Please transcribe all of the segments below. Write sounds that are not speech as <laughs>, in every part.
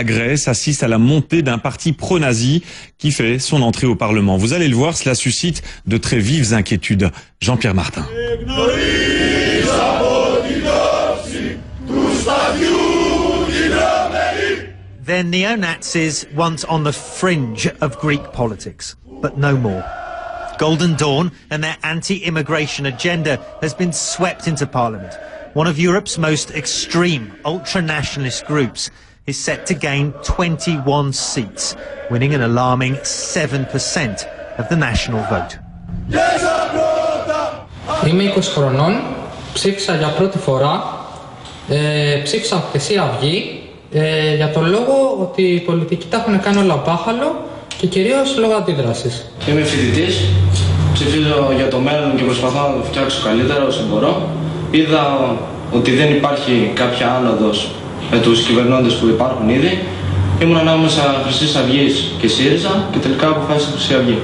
la Grèce assiste à la montée d'un parti pro-nazi qui fait son entrée au Parlement. Vous allez le voir, cela suscite de très vives inquiétudes. Jean-Pierre Martin. They're neo-Nazis once on the fringe of Greek politics, but no more. Golden Dawn and their anti-immigration agenda has been swept into Parliament. One of Europe's most extreme ultra-nationalist groups is set to gain 21 seats, winning an alarming 7% of the national vote. Είμαι 20 χρονών, ψήφισα για πρώτη φορά, ε, ψήφισα Χρυσή Αυγή ε, για τον λόγο ότι οι πολιτικοί τα έχουν κάνει όλα μπάχαλο και κυρίως λόγω αντίδρασης. Είμαι φοιτητής, ψηφίζω για το μέλλον και προσπαθώ να το φτιάξω καλύτερα όσο μπορώ. Είδα ότι δεν υπάρχει κάποια άνοδος με τους κυβερνώντες που υπάρχουν ήδη. Ήμουν ανάμεσα Χρυσή Αυγή και ΣΥΡΙΖΑ και τελικά αποφάσισα Χρυσή Αυγή.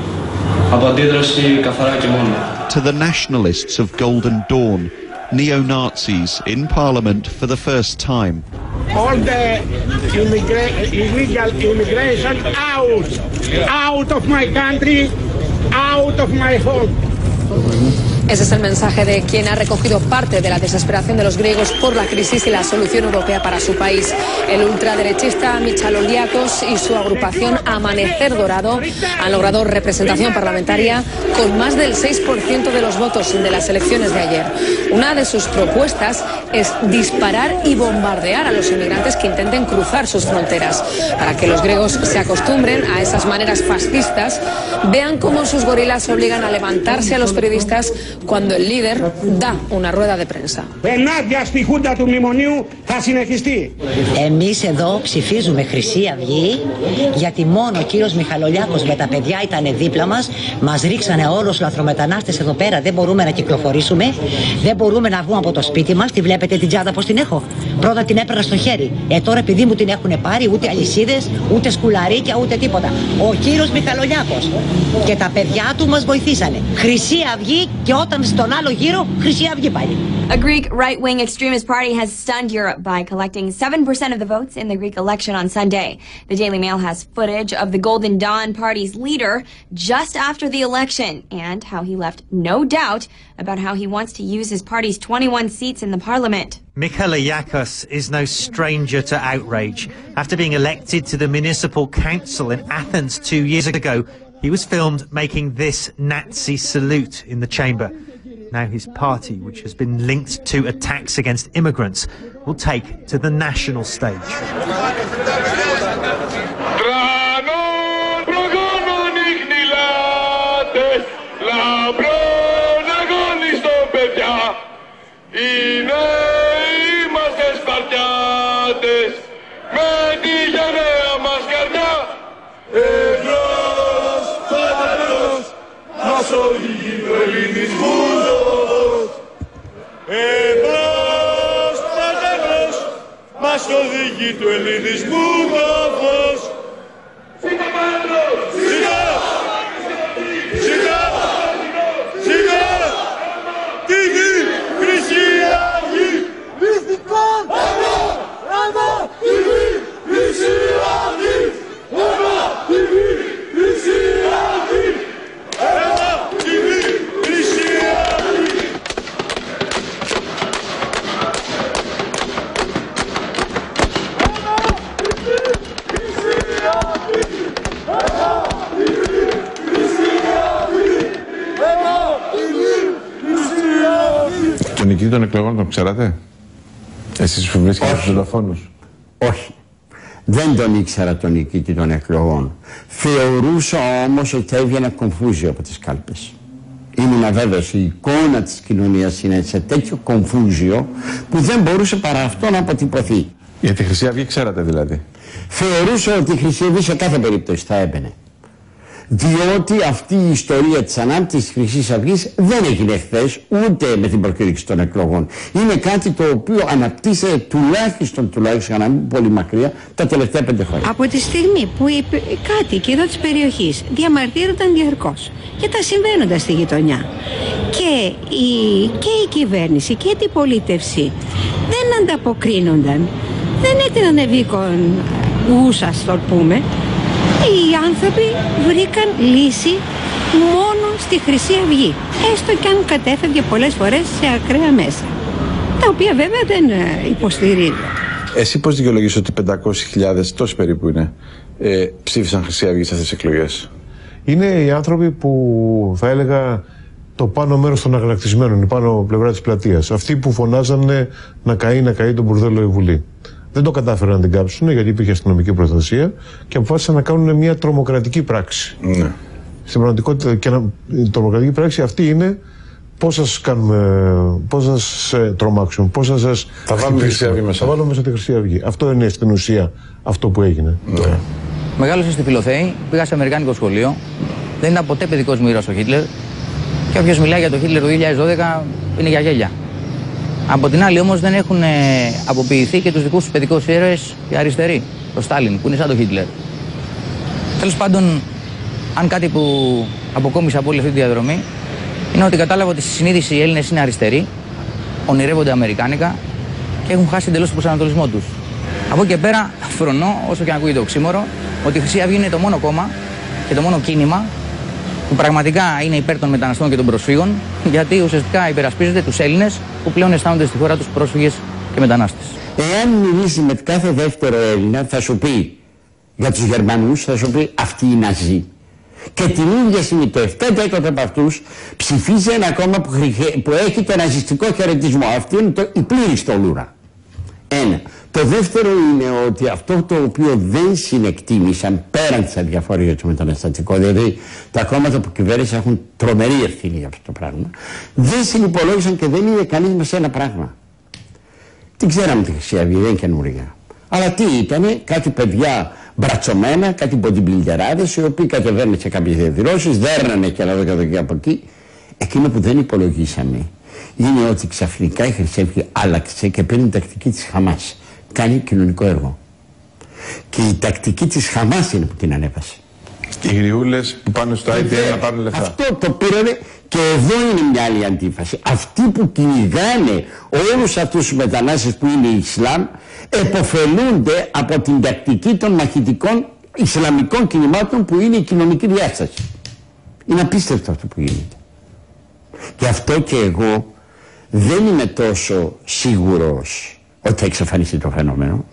Από αντίδραση καθαρά και μόνο. To the nationalists of Golden Dawn, neo-Nazis in Parliament for the first time. all the immigra- illegal immigration out, out of my country, out of my home. Ese es el mensaje de quien ha recogido parte de la desesperación de los griegos por la crisis y la solución europea para su país. El ultraderechista Michaloliakos y su agrupación Amanecer Dorado han logrado representación parlamentaria con más del 6% de los votos de las elecciones de ayer. Una de sus propuestas es disparar y bombardear a los inmigrantes que intenten cruzar sus fronteras para que los griegos se acostumbren a esas maneras fascistas, vean cómo sus gorilas obligan a levantarse a los periodistas cuando el líder da una rueda de prensa. Ενάντια στη χούντα του μνημονίου θα συνεχιστεί. Εμείς εδώ ψηφίζουμε Χρυσή Αυγή γιατί μόνο ο κύριος Μιχαλολιάκος με τα παιδιά ήταν δίπλα μας. Μας ρίξανε όλους λαθρομετανάστες εδώ πέρα. Δεν μπορούμε να κυκλοφορήσουμε. Δεν μπορούμε να βγούμε από το σπίτι μας. Τη βλέπετε την τσάντα πως την έχω; Πρώτα την έπαιρνα στο χέρι. Ε τώρα επειδή μου την έχουν πάρει ούτε αλυσίδες, ούτε σκουλαρίκια, ούτε τίποτα. Ο κύριος Μιχαλολιάκος και τα παιδιά του μας βοηθήσανε. Χρυσή Αυγή και όταν στον άλλο γύρο Χρυσή Αυγή πάλι. A Greek right wing extremist party has stunned Europe by collecting 7% of the votes in the Greek election on Sunday. The Daily Mail has footage of the Golden Dawn party's leader just after the election and how he left no doubt about how he wants to use his party's 21 seats in the parliament. Mikhailyakos is no stranger to outrage. After being elected to the municipal council in Athens two years ago, he was filmed making this Nazi salute in the chamber. Now his party, which has been linked to attacks against immigrants, will take to the national stage. Μας οδηγεί το ελληνισμός. Εμπρός πατέρος, μας οδηγεί του ελληνισμού το φως. Σιγά πάνω! Σιγά! Σιγά! Σιγά! Τι γη! Χρυσή Αυγή! Μυστικών! Εδώ! Εδώ! Τη γη! Χρυσή Αυγή! Εδώ! Τον νικητή των εκλογών τον ξέρατε; Εσείς που βρίσκετε στους δολοφόνους. Όχι. Δεν τον ήξερα τον νικητή των εκλογών. Θεωρούσα όμως ότι έβγαινε κομφούζιο από τις κάλπες. Ήμουν βέβαιος η εικόνα της κοινωνίας είναι σε τέτοιο κομφούζιο που δεν μπορούσε παρά αυτό να αποτυπωθεί. Για τη Χρυσή Αυγή ξέρατε δηλαδή. Θεωρούσα ότι η Χρυσή Αυγή σε κάθε περίπτωση θα έμπαινε. Διότι αυτή η ιστορία της ανάπτυξης της Χρυσής Αυγής δεν έγινε χθες ούτε με την προκήρυξη των εκλογών. Είναι κάτι το οποίο αναπτύσσεται τουλάχιστον, τουλάχιστον για να μην πω πολύ μακριά, τα τελευταία πέντε χρόνια. Από τη στιγμή που οι πε- οι κάτοικοι εδώ της περιοχής διαμαρτύρονταν διαρκώς για τα συμβαίνοντα στη γειτονιά και η, και η κυβέρνηση και η αντιπολίτευση δεν ανταποκρίνονταν δεν έτειναν ευήκον ούσα, το πούμε. Οι άνθρωποι βρήκαν λύση μόνο στη Χρυσή Αυγή. Έστω και αν κατέφευγε πολλές φορές σε ακραία μέσα. Τα οποία βέβαια δεν ε, υποστηρίζω. Εσύ πώς δικαιολογείς ότι 500.000, τόσοι περίπου είναι, ε, ψήφισαν Χρυσή Αυγή σε αυτές τις εκλογές; Είναι οι άνθρωποι που θα έλεγα το πάνω μέρος των αγανακτισμένων, η πάνω πλευρά της πλατείας. Αυτοί που φωνάζανε να καεί, να καεί τον μπουρδέλο η Βουλή. Δεν το κατάφεραν να την κάψουν γιατί υπήρχε αστυνομική προστασία και αποφάσισαν να κάνουν μια τρομοκρατική πράξη. Ναι. Στην πραγματικότητα και να, η τρομοκρατική πράξη αυτή είναι πώς θα σας κάνουμε, πώς θα σας ε, τρομάξουμε, πώς θα σας Θα βάλουμε τη Χρυσή χτυπήσουμε. Αυγή μέσα. Θα βάλουμε μέσα τη Χρυσή Αυγή. Αυτό είναι στην ουσία αυτό που έγινε. Ναι. Μεγάλωσα στη Φιλοθέη, πήγα σε Αμερικάνικο σχολείο. Δεν ήταν ποτέ παιδικός μου ήρωα ο Χίτλερ. Και όποιος μιλάει για το Χίτλερ του 2012 είναι για γέλια. Από την άλλη όμως δεν έχουν ε, αποποιηθεί και τους δικούς τους παιδικούς ήρωες οι αριστεροί. Το Στάλιν που είναι σαν το Χίτλερ. Τέλος πάντων, αν κάτι που αποκόμισα από όλη αυτή τη διαδρομή είναι ότι κατάλαβα ότι στη συνείδηση οι Έλληνες είναι αριστεροί, ονειρεύονται αμερικάνικα και έχουν χάσει εντελώς τον προσανατολισμό τους. Από εκεί και πέρα φρονώ, όσο και αν ακούγεται οξύμορο, ότι η Χρυσή Αυγή είναι το μόνο κόμμα και το μόνο κίνημα που πραγματικά είναι υπέρ των μεταναστών και των προσφύγων, γιατί ουσιαστικά υπερασπίζεται τους Έλληνες που πλέον αισθάνονται στη χώρα τους πρόσφυγες και μετανάστες. Εάν μιλήσει με κάθε δεύτερο Έλληνα θα σου πει για τους Γερμανούς θα σου πει αυτοί οι Ναζί. Και την ίδια στιγμή το 7% από αυτούς ψηφίζει ένα κόμμα που, χρη- που έχει το ναζιστικό χαιρετισμό. Αυτή είναι το, η πλήρη στολούρα. Ένα. Το δεύτερο είναι ότι αυτό το οποίο δεν συνεκτίμησαν πέραν της αδιαφορίας του μεταναστευτικού, δηλαδή τα κόμματα που κυβέρνησαν έχουν τρομερή ευθύνη για αυτό το πράγμα, δεν συνυπολόγισαν και δεν είδε κανείς με σε ένα πράγμα. Την ξέραμε τη Χρυσή Αυγή, δεν είναι καινούρια. Αλλά τι ήτανε, κάτι παιδιά μπρατσωμένα, κάτι bodybuilderάδες, οι οποίοι κατεβαίνουν σε κάποιες διαδηλώσεις, δέρνανε και εδώ και εδώ και από εκεί. Εκείνο που δεν υπολογίσαμε είναι ότι ξαφνικά η Χρυσή Αυγή άλλαξε και παίρνει την τακτική της Χαμάς. Κάνει κοινωνικό έργο. Και η τακτική της Χαμάς είναι που την ανέβασε. Οι γριούλες που πάνε στο IBM να πάρουν λεφτά. Αυτό το πήρανε και εδώ είναι μια άλλη αντίφαση. Αυτοί που κυνηγάνε όλους αυτούς τους μετανάστες που είναι Ισλάμ εποφελούνται από την τακτική των μαχητικών Ισλαμικών κινημάτων που είναι η κοινωνική διάσταση. Είναι απίστευτο αυτό που γίνεται. Και αυτό και εγώ δεν είμαι τόσο σίγουρος ότι θα εξαφανιστεί το φαινόμενο.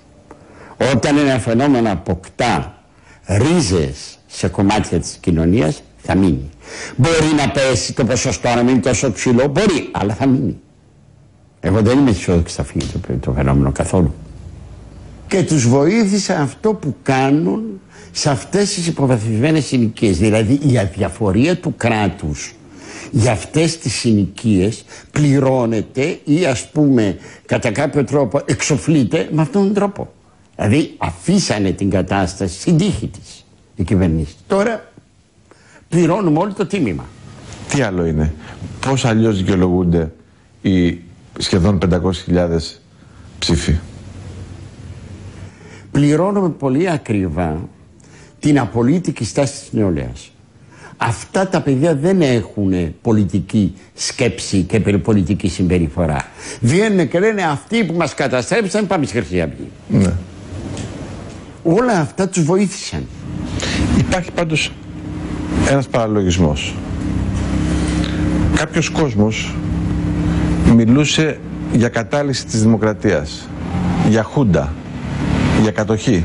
Όταν ένα φαινόμενο αποκτά ρίζες σε κομμάτια της κοινωνίας θα μείνει. Μπορεί να πέσει το ποσοστό να μείνει τόσο ψηλό, μπορεί, αλλά θα μείνει. Εγώ δεν είμαι αισιόδοξης θα φύγει το, το φαινόμενο καθόλου. Και τους βοήθησε αυτό που κάνουν σε αυτές τις υποβαθμισμένες συνοικίες. Δηλαδή η αδιαφορία του κράτους για αυτές τις συνοικίες πληρώνεται ή ας πούμε κατά κάποιο τρόπο εξοφλείται με αυτόν τον τρόπο. Δηλαδή αφήσανε την κατάσταση στην τύχη της η κυβερνήση. Τώρα πληρώνουμε όλο το τίμημα. Τι άλλο είναι; Πώς αλλιώς δικαιολογούνται οι σχεδόν 500.000 ψήφοι; πληρώνουμε πολύ ακριβά την απολύτικη στάση της νεολαίας. Αυτά τα παιδιά δεν έχουν πολιτική σκέψη και περιπολιτική συμπεριφορά. Βγαίνουν και λένε αυτοί που μας καταστρέψαν πάμε στη Χρυσή Αυγή. Ναι. Όλα αυτά τους βοήθησαν. Υπάρχει πάντως ένας παραλογισμός. Κάποιος κόσμος μιλούσε για κατάλυση της δημοκρατίας, για χούντα, για κατοχή.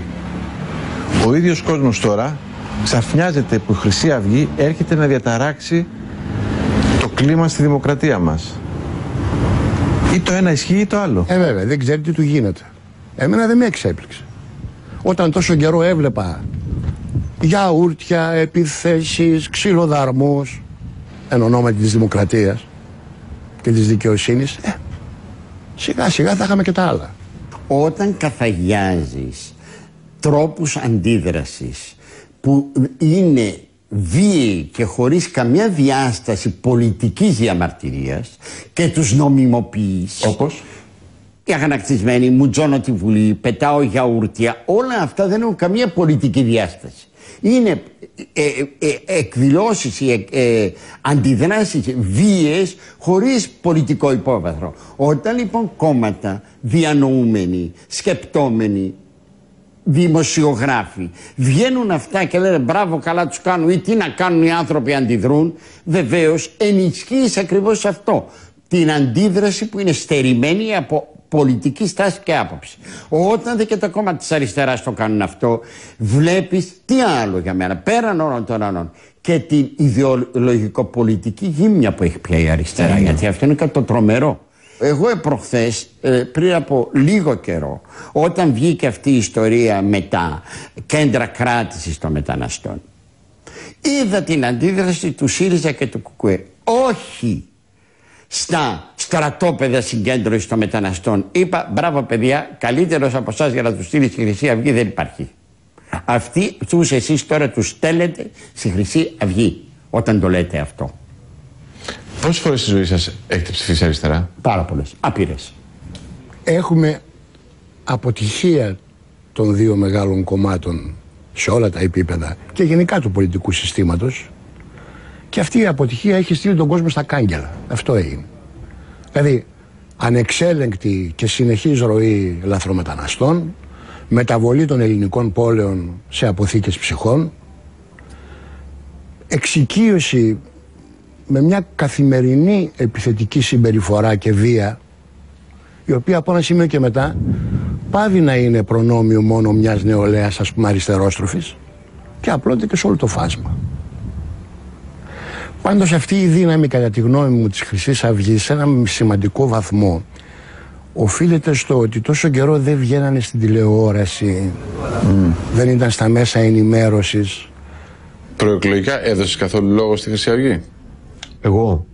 Ο ίδιος κόσμος τώρα ξαφνιάζεται που η Χρυσή Αυγή έρχεται να διαταράξει το κλίμα στη δημοκρατία μας. Ή το ένα ισχύει ή το άλλο. Ε, βέβαια, δεν ξέρει τι του γίνεται. Εμένα δεν με εξέπληξε. Όταν τόσο καιρό έβλεπα γιαούρτια, επιθέσεις, ξυλοδαρμούς εν ονόματι της δημοκρατίας και της δικαιοσύνης, ε, σιγά σιγά θα είχαμε και τα άλλα. Όταν καθαγιάζεις τρόπους αντίδρασης που είναι βίαιοι και χωρίς καμιά διάσταση πολιτικής διαμαρτυρίας και τους νομιμοποιείς Όπως; οι αγανακτισμένοι, μουτζώνω τη Βουλή, πετάω γιαούρτια, όλα αυτά δεν έχουν καμία πολιτική διάσταση. Είναι ε, ε, ε, εκδηλώσεις, ε, ε, αντιδράσεις βίαιες χωρίς πολιτικό υπόβαθρο. Όταν λοιπόν κόμματα διανοούμενοι, σκεπτόμενοι, δημοσιογράφοι. Βγαίνουν αυτά και λένε μπράβο καλά τους κάνουν ή τι να κάνουν οι άνθρωποι αντιδρούν βεβαίως ενισχύεις ακριβώς αυτό. Την αντίδραση που είναι στερημένη από πολιτική στάση και άποψη. Όταν δε και τα κόμματα της αριστεράς το κάνουν αυτό βλέπεις τι άλλο για μένα. Πέραν όλων των άλλων και την ιδεολογικο-πολιτική γύμνια που έχει πια η αριστερά. Γιατί αυτό είναι κάτι το τρομερό. Εγώ προχθές, ε, πριν από λίγο καιρό, όταν βγήκε αυτή η ιστορία με τα κέντρα κράτησης των μεταναστών, είδα την αντίδραση του ΣΥΡΙΖΑ και του ΚΚΕ. Όχι στα στρατόπεδα συγκέντρωσης των μεταναστών. Είπα, μπράβο παιδιά, καλύτερος από εσάς για να τους στείλεις στη Χρυσή Αυγή δεν υπάρχει. Αυτοί τους εσείς τώρα τους στέλνετε στη Χρυσή Αυγή όταν το λέτε αυτό. Πόσες φορές στη ζωή σας έχετε ψηφίσει αριστερά, Πάρα πολλές. Άπειρε. Έχουμε αποτυχία των δύο μεγάλων κομμάτων σε όλα τα επίπεδα και γενικά του πολιτικού συστήματος και αυτή η αποτυχία έχει στείλει τον κόσμο στα κάγκελα. Αυτό έγινε. Δηλαδή, ανεξέλεγκτη και συνεχής ροή λαθρομεταναστών, μεταβολή των ελληνικών πόλεων σε αποθήκες ψυχών, εξοικείωση με μια καθημερινή επιθετική συμπεριφορά και βία η οποία από ένα σημείο και μετά πάβει να είναι προνόμιο μόνο μιας νεολαίας ας πούμε αριστερόστροφης και απλώνεται και σε όλο το φάσμα. Πάντως αυτή η δύναμη κατά τη γνώμη μου της χρυσής αυγής σε ένα σημαντικό βαθμό οφείλεται στο ότι τόσο καιρό δεν βγαίνανε στην τηλεόραση, δεν ήταν στα μέσα ενημέρωσης. Προεκλογικά έδωσε καθόλου λόγο στη Χρυσή Αυγή; Εγώ;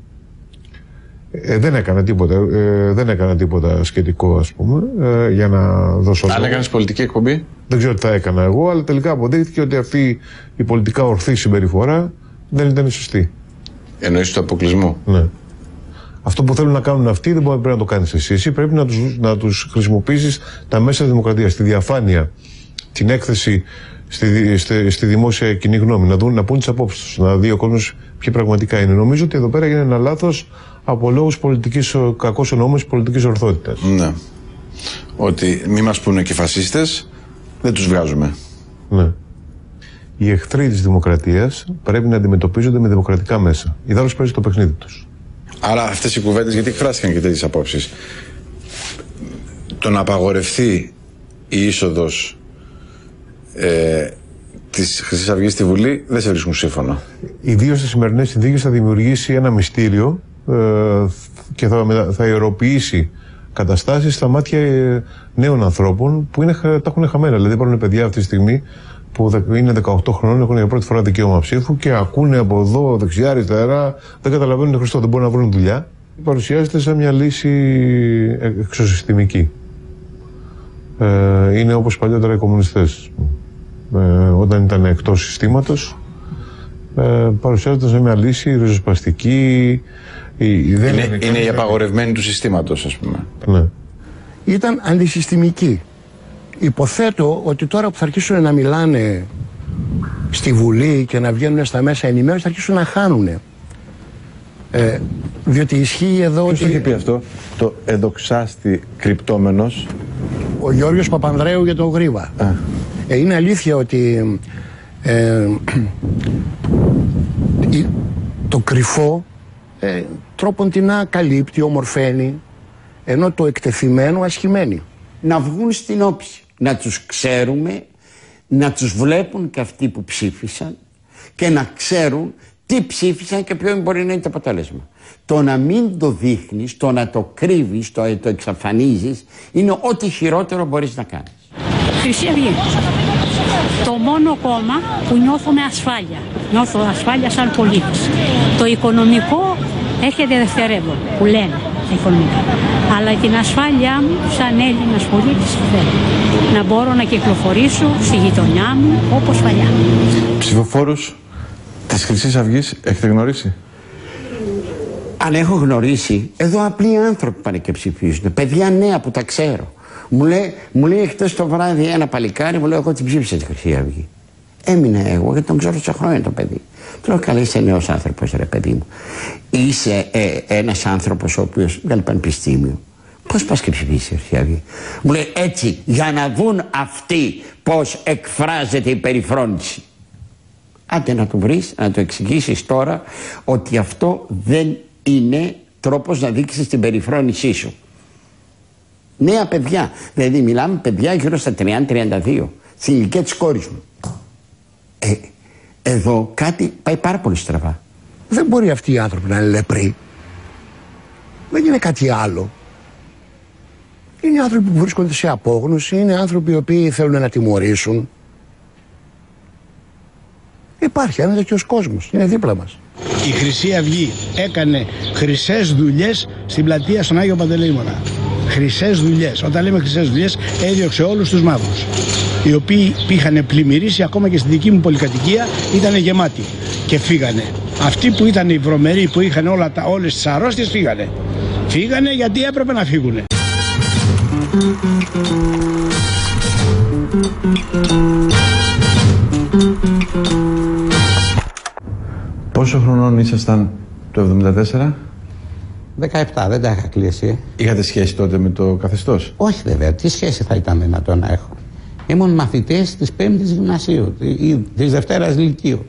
Ε, δεν έκανα τίποτα, ε, δεν έκανα τίποτα σχετικό ας πούμε ε, για να δώσω Αν λόγο. έκανες πολιτική εκπομπή; Δεν ξέρω τι θα έκανα εγώ, αλλά τελικά αποδείχθηκε ότι αυτή η πολιτικά ορθή συμπεριφορά δεν ήταν η σωστή. Εννοείς του αποκλεισμού. Ναι. Αυτό που θέλουν να κάνουν αυτοί δεν μπορεί πρέπει να το κάνεις εσύ. Εσύ πρέπει να τους, να τους χρησιμοποιήσεις τα μέσα δημοκρατίας, τη διαφάνεια, την έκθεση στη, δι- στη, στη δημόσια κοινή γνώμη, να, δουν, να πούν τις απόψεις τους, να δει ο κόσμος ποιοι πραγματικά είναι. Νομίζω ότι εδώ πέρα έγινε ένα λάθος από λόγους πολιτικής, κακώ ονόμηση πολιτικής ορθότητας. Ναι. Ότι μη μας πούνε και φασίστες, δεν τους βγάζουμε. Ναι. Οι εχθροί της δημοκρατίας πρέπει να αντιμετωπίζονται με δημοκρατικά μέσα. Ιδάλω παίζει το παιχνίδι τους. Άρα αυτές οι κουβέντες γιατί εκφράστηκαν και τέτοιες απόψεις; Το να απαγορευτεί η είσοδος ε, της Χρυσής Αυγής στη Βουλή δεν σε βρίσκουν σύμφωνο. Ιδίως στις σημερινές συνθήκες θα δημιουργήσει ένα μυστήριο ε, και θα, μετα- θα ιεροποιήσει καταστάσεις στα μάτια ε, νέων ανθρώπων που είναι, χα- τα έχουν χαμένα. Δηλαδή, υπάρχουν παιδιά αυτή τη στιγμή που δε- είναι 18 χρόνων, έχουν για πρώτη φορά δικαίωμα ψήφου και ακούνε από εδώ, δεξιά, αριστερά, δεν καταλαβαίνουν είναι Χριστό, δεν μπορούν να βρουν δουλειά. Παρουσιάζεται σαν μια λύση ε, εξωσυστημική. Ε, είναι όπως παλιότερα οι κομμουνιστές. Ε, όταν ήταν εκτός συστήματος, ε, παρουσιάζεται σε μια λύση ριζοσπαστική. Η, η- δεν Είναι, είναι η απαγορευμένη του συστήματος, ας πούμε. Ναι. Ήταν αντισυστημική. Υποθέτω ότι τώρα που θα αρχίσουν να μιλάνε στη Βουλή και να βγαίνουν στα μέσα ενημέρωση θα αρχίσουν να χάνουν. Ε, διότι ισχύει εδώ Ποιος το ότι είχε πει αυτό, το εδοξάστη κρυπτόμενος. ο Γιώργος Παπανδρέου για τον Γρίβα. Ε, είναι αλήθεια ότι ε, η- το κρυφό ε, τρόπον την καλύπτει, ομορφαίνει, ενώ το εκτεθειμένο ασχημένει. να βγουν στην όψη. Να τους ξέρουμε, να τους βλέπουν και αυτοί που ψήφισαν και να ξέρουν τι ψήφισαν και ποιο μπορεί να είναι το αποτέλεσμα. Το να μην το δείχνεις, το να το κρύβεις, το να το εξαφανίζεις είναι ό,τι χειρότερο μπορείς να κάνεις. Χρυσή Αυγή. Το μόνο κόμμα που νιώθω με ασφάλεια. Νιώθω ασφάλεια σαν πολίτης. Το οικονομικό έρχεται δευτερεύον, που λένε τα οικονομικά. Αλλά την ασφάλειά μου σαν Έλληνας πολίτης θέλω. Να μπορώ να κυκλοφορήσω στη γειτονιά μου όπως παλιά. Ψηφοφόρους της Χρυσής Αυγής έχετε γνωρίσει; Αν έχω γνωρίσει, εδώ απλοί άνθρωποι πάνε και ψηφίζουν. Παιδιά νέα που τα ξέρω. Μου λέει, μου λέει χτες το βράδυ ένα παλικάρι, μου λέει: Εγώ την ψήφισα τη Χρυσή Αυγή. Έμεινε εγώ γιατί τον ξέρω σε χρόνια το παιδί. Του λέω: Καλά, είσαι νέος άνθρωπος, ρε παιδί μου. Είσαι ε, ένας άνθρωπος ο οποίος βγάλει πανεπιστήμιο. Πώς πας και ψηφίσεις η Χρυσή Αυγή. Μου λέει έτσι, για να δουν αυτοί πώς εκφράζεται η περιφρόνηση. Άντε να του βρεις, να του εξηγήσεις τώρα ότι αυτό δεν είναι τρόπος να δείξεις την περιφρόνησή σου. Νέα παιδιά. Δηλαδή μιλάμε παιδιά γύρω στα 30-32. Στην ηλικία της κόρης μου. Ε, εδώ κάτι πάει πάρα πολύ στραβά. Δεν μπορεί αυτοί οι άνθρωποι να είναι λεπροί. Δεν είναι κάτι άλλο. Είναι άνθρωποι που βρίσκονται σε απόγνωση, είναι άνθρωποι οι οποίοι θέλουν να τιμωρήσουν. Υπάρχει ένα τέτοιος κόσμος, είναι δίπλα μας. Η Χρυσή Αυγή έκανε χρυσές δουλειές στην πλατεία στον Άγιο Παντελεήμονα. Χρυσές δουλειές. Όταν λέμε χρυσές δουλειές έδιωξε όλους τους μαύρους. Οι οποίοι είχαν πλημμυρίσει ακόμα και στη δική μου πολυκατοικία ήταν γεμάτοι και φύγανε. Αυτοί που ήταν οι βρωμεροί που είχαν όλα τα, όλες τις αρρώστιες φύγανε. Φύγανε γιατί έπρεπε να φύγουνε. Πόσο χρονών ήσασταν το 74? 17, δεν τα είχα κλείσει. Είχατε σχέση τότε με το καθεστώς; Όχι βέβαια, τι σχέση θα ήταν δυνατόν να έχω; Ήμουν μαθητής της 5ης γυμνασίου ή της Δευτέρας Λυκείου.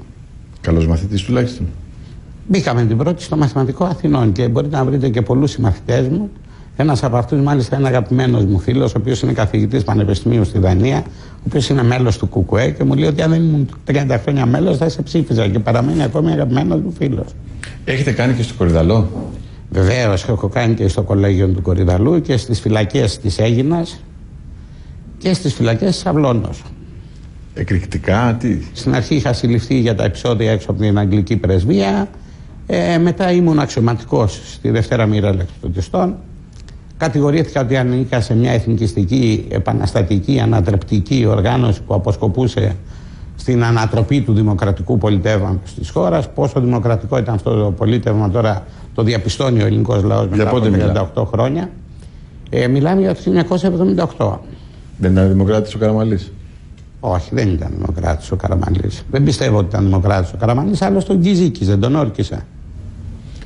Καλός μαθητής τουλάχιστον. Μπήκαμε την πρώτη στο μαθηματικό Αθηνών και μπορείτε να βρείτε και πολλούς συμμαθητές μου. Ένας από αυτούς, μάλιστα, ένα αγαπημένος μου φίλος, ο οποίος είναι καθηγητής πανεπιστημίου στη Δανία, ο οποίος είναι μέλος του ΚΚΕ και μου λέει ότι αν δεν ήμουν 30 χρόνια μέλος θα σε ψήφιζα και παραμένει ακόμη αγαπημένος μου φίλος. Έχετε κάνει και στο Κορυδαλό; Βεβαίως, έχω κάνει και στο κολέγιο του Κορυδαλού και στις φυλακές της Έγινας και στις φυλακές της Αυλώνο. Εκρηκτικά, τι; Στην αρχή είχα συλληφθεί για τα επεισόδια έξω από την Αγγλική Πρεσβεία. Ε, μετά ήμουν αξιωματικός στη Δευτέρα Μοίρα Ελεκτροτιστών. Κατηγορήθηκα ότι ανήκα σε μια εθνικιστική, επαναστατική, ανατρεπτική οργάνωση που αποσκοπούσε στην ανατροπή του δημοκρατικού πολιτεύματος της χώρας. Πόσο δημοκρατικό ήταν αυτό το πολίτευμα τώρα το διαπιστώνει ο ελληνικός λαός μετά από 38 χρόνια. Ε, μιλάμε για το 1978. Δεν ήταν δημοκράτης ο Καραμαλής; Όχι, δεν ήταν δημοκράτης ο Καραμαλής. Δεν πιστεύω ότι ήταν δημοκράτης ο Καραμαλής, άλλο τον Κιζίκης, δεν τον όρκησε.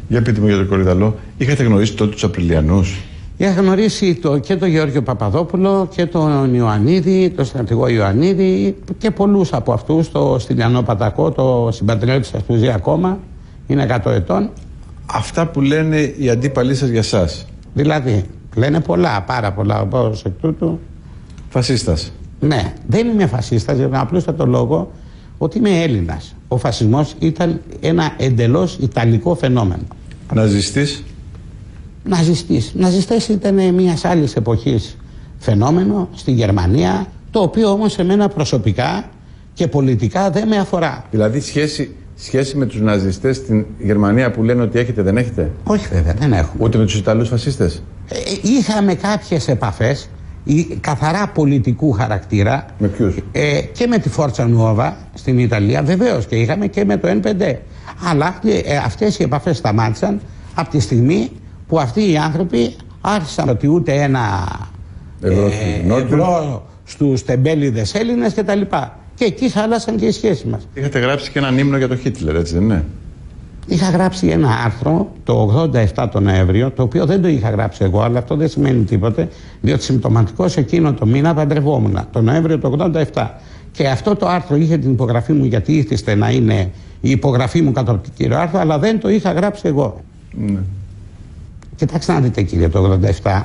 Για πείτε μου για το Κορυδαλό, είχατε γνωρίσει τότε τους Απριλιανούς; Είχα γνωρίσει το, και τον Γεώργιο Παπαδόπουλο και τον Ιωαννίδη, τον στρατηγό Ιωαννίδη και πολλούς από αυτούς, το Στυλιανό Πατακό, το συμπατριώτης σα που ζει ακόμα, είναι 100 ετών. Αυτά που λένε οι αντίπαλοι σας για εσά. Δηλαδή, λένε πολλά, πάρα πολλά. Όπω εκ τούτου. Φασίστας. Ναι, δεν είμαι φασίστας για τον απλούστατο λόγο ότι είμαι Έλληνας. Ο φασισμός ήταν ένα εντελώς ιταλικό φαινόμενο. Ναζιστής. Ναζιστής. Ναζιστές ήταν μιας άλλης εποχής φαινόμενο στη Γερμανία, το οποίο όμως εμένα προσωπικά και πολιτικά δεν με αφορά. Δηλαδή σχέση, σχέση με τους ναζιστές στην Γερμανία που λένε ότι έχετε δεν έχετε; Όχι βέβαια, δεν έχουμε. Ούτε με τους Ιταλούς φασίστες; Ε, είχαμε κάποιες επαφές καθαρά πολιτικού χαρακτήρα. Με ποιους; Ε, και με τη Φόρτσα Νουόβα στην Ιταλία βεβαίως και είχαμε και με το N5. Αλλά ε, αυτές οι επαφές σταμάτησαν από τη στιγμή που αυτοί οι άνθρωποι άρχισαν ότι ούτε ένα ευρώ, ε, ευρώ στους τεμπέληδες Έλληνες και τα λοιπά. Και εκεί χάλασαν και οι σχέσεις μας. Είχατε γράψει και έναν ύμνο για τον Χίτλερ, έτσι δεν είναι; Είχα γράψει ένα άρθρο το 87 τον Νοέμβριο, το οποίο δεν το είχα γράψει εγώ, αλλά αυτό δεν σημαίνει τίποτε, διότι συμπτωματικός εκείνο το μήνα παντρευόμουν, το Νοέμβριο το 87. Και αυτό το άρθρο είχε την υπογραφή μου, γιατί ήθιστε να είναι η υπογραφή μου κατά το κύριο άρθρο, αλλά δεν το είχα γράψει εγώ. Ναι. Κοιτάξτε να δείτε κύριε το 87,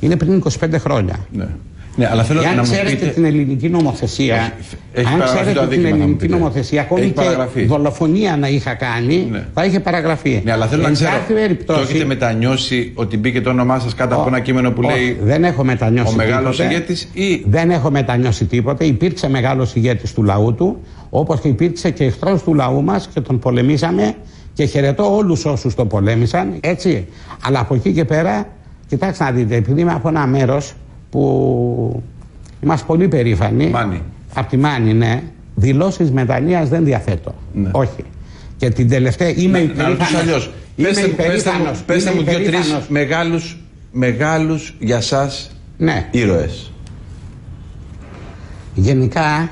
είναι πριν 25 χρόνια. Ναι. Ναι, αλλά θέλω Και αν να μου ξέρετε πείτε... την ελληνική νομοθεσία, έχει αν παραγραφεί το ξέρετε την αδίκημα, θα μου ελληνική πείτε. νομοθεσία, ακόμη Έχει και παραγραφεί. δολοφονία να είχα κάνει, θα είχε παραγραφεί. Ναι, αλλά θέλω να Εν ξέρω. κάθε Το περίπτωση- έχετε μετανιώσει ότι μπήκε το όνομά σας κάτω από ένα κείμενο που Όχι, λέει δεν έχω μετανιώσει Ο μεγάλος τίποτε. ηγέτης ή. Δεν έχω μετανιώσει τίποτε. Υπήρξε μεγάλος ηγέτης του λαού του, όπως και υπήρξε και εχθρός του λαού μας και τον πολεμήσαμε και χαιρετώ όλους όσους τον πολέμησαν. Έτσι. Αλλά από εκεί και πέρα, κοιτάξτε να δείτε, επειδή είμαι από ένα μέρος που είμαστε πολύ περήφανοι. Μάνη. Από τη Μάνη, ναι. Δηλώσεις μετανία δεν διαθέτω. Όχι. Και την τελευταία είμαι Να, να υπερήφανος- ρωτήσω αλλιώς. Είμαι Πέστε, μου- πέστε, μου, υπερήφανος. πέστε Είμαι μου δύο-τρει υπερήφανος. μεγάλους, μεγάλους για σας Ναι. ήρωες. Γενικά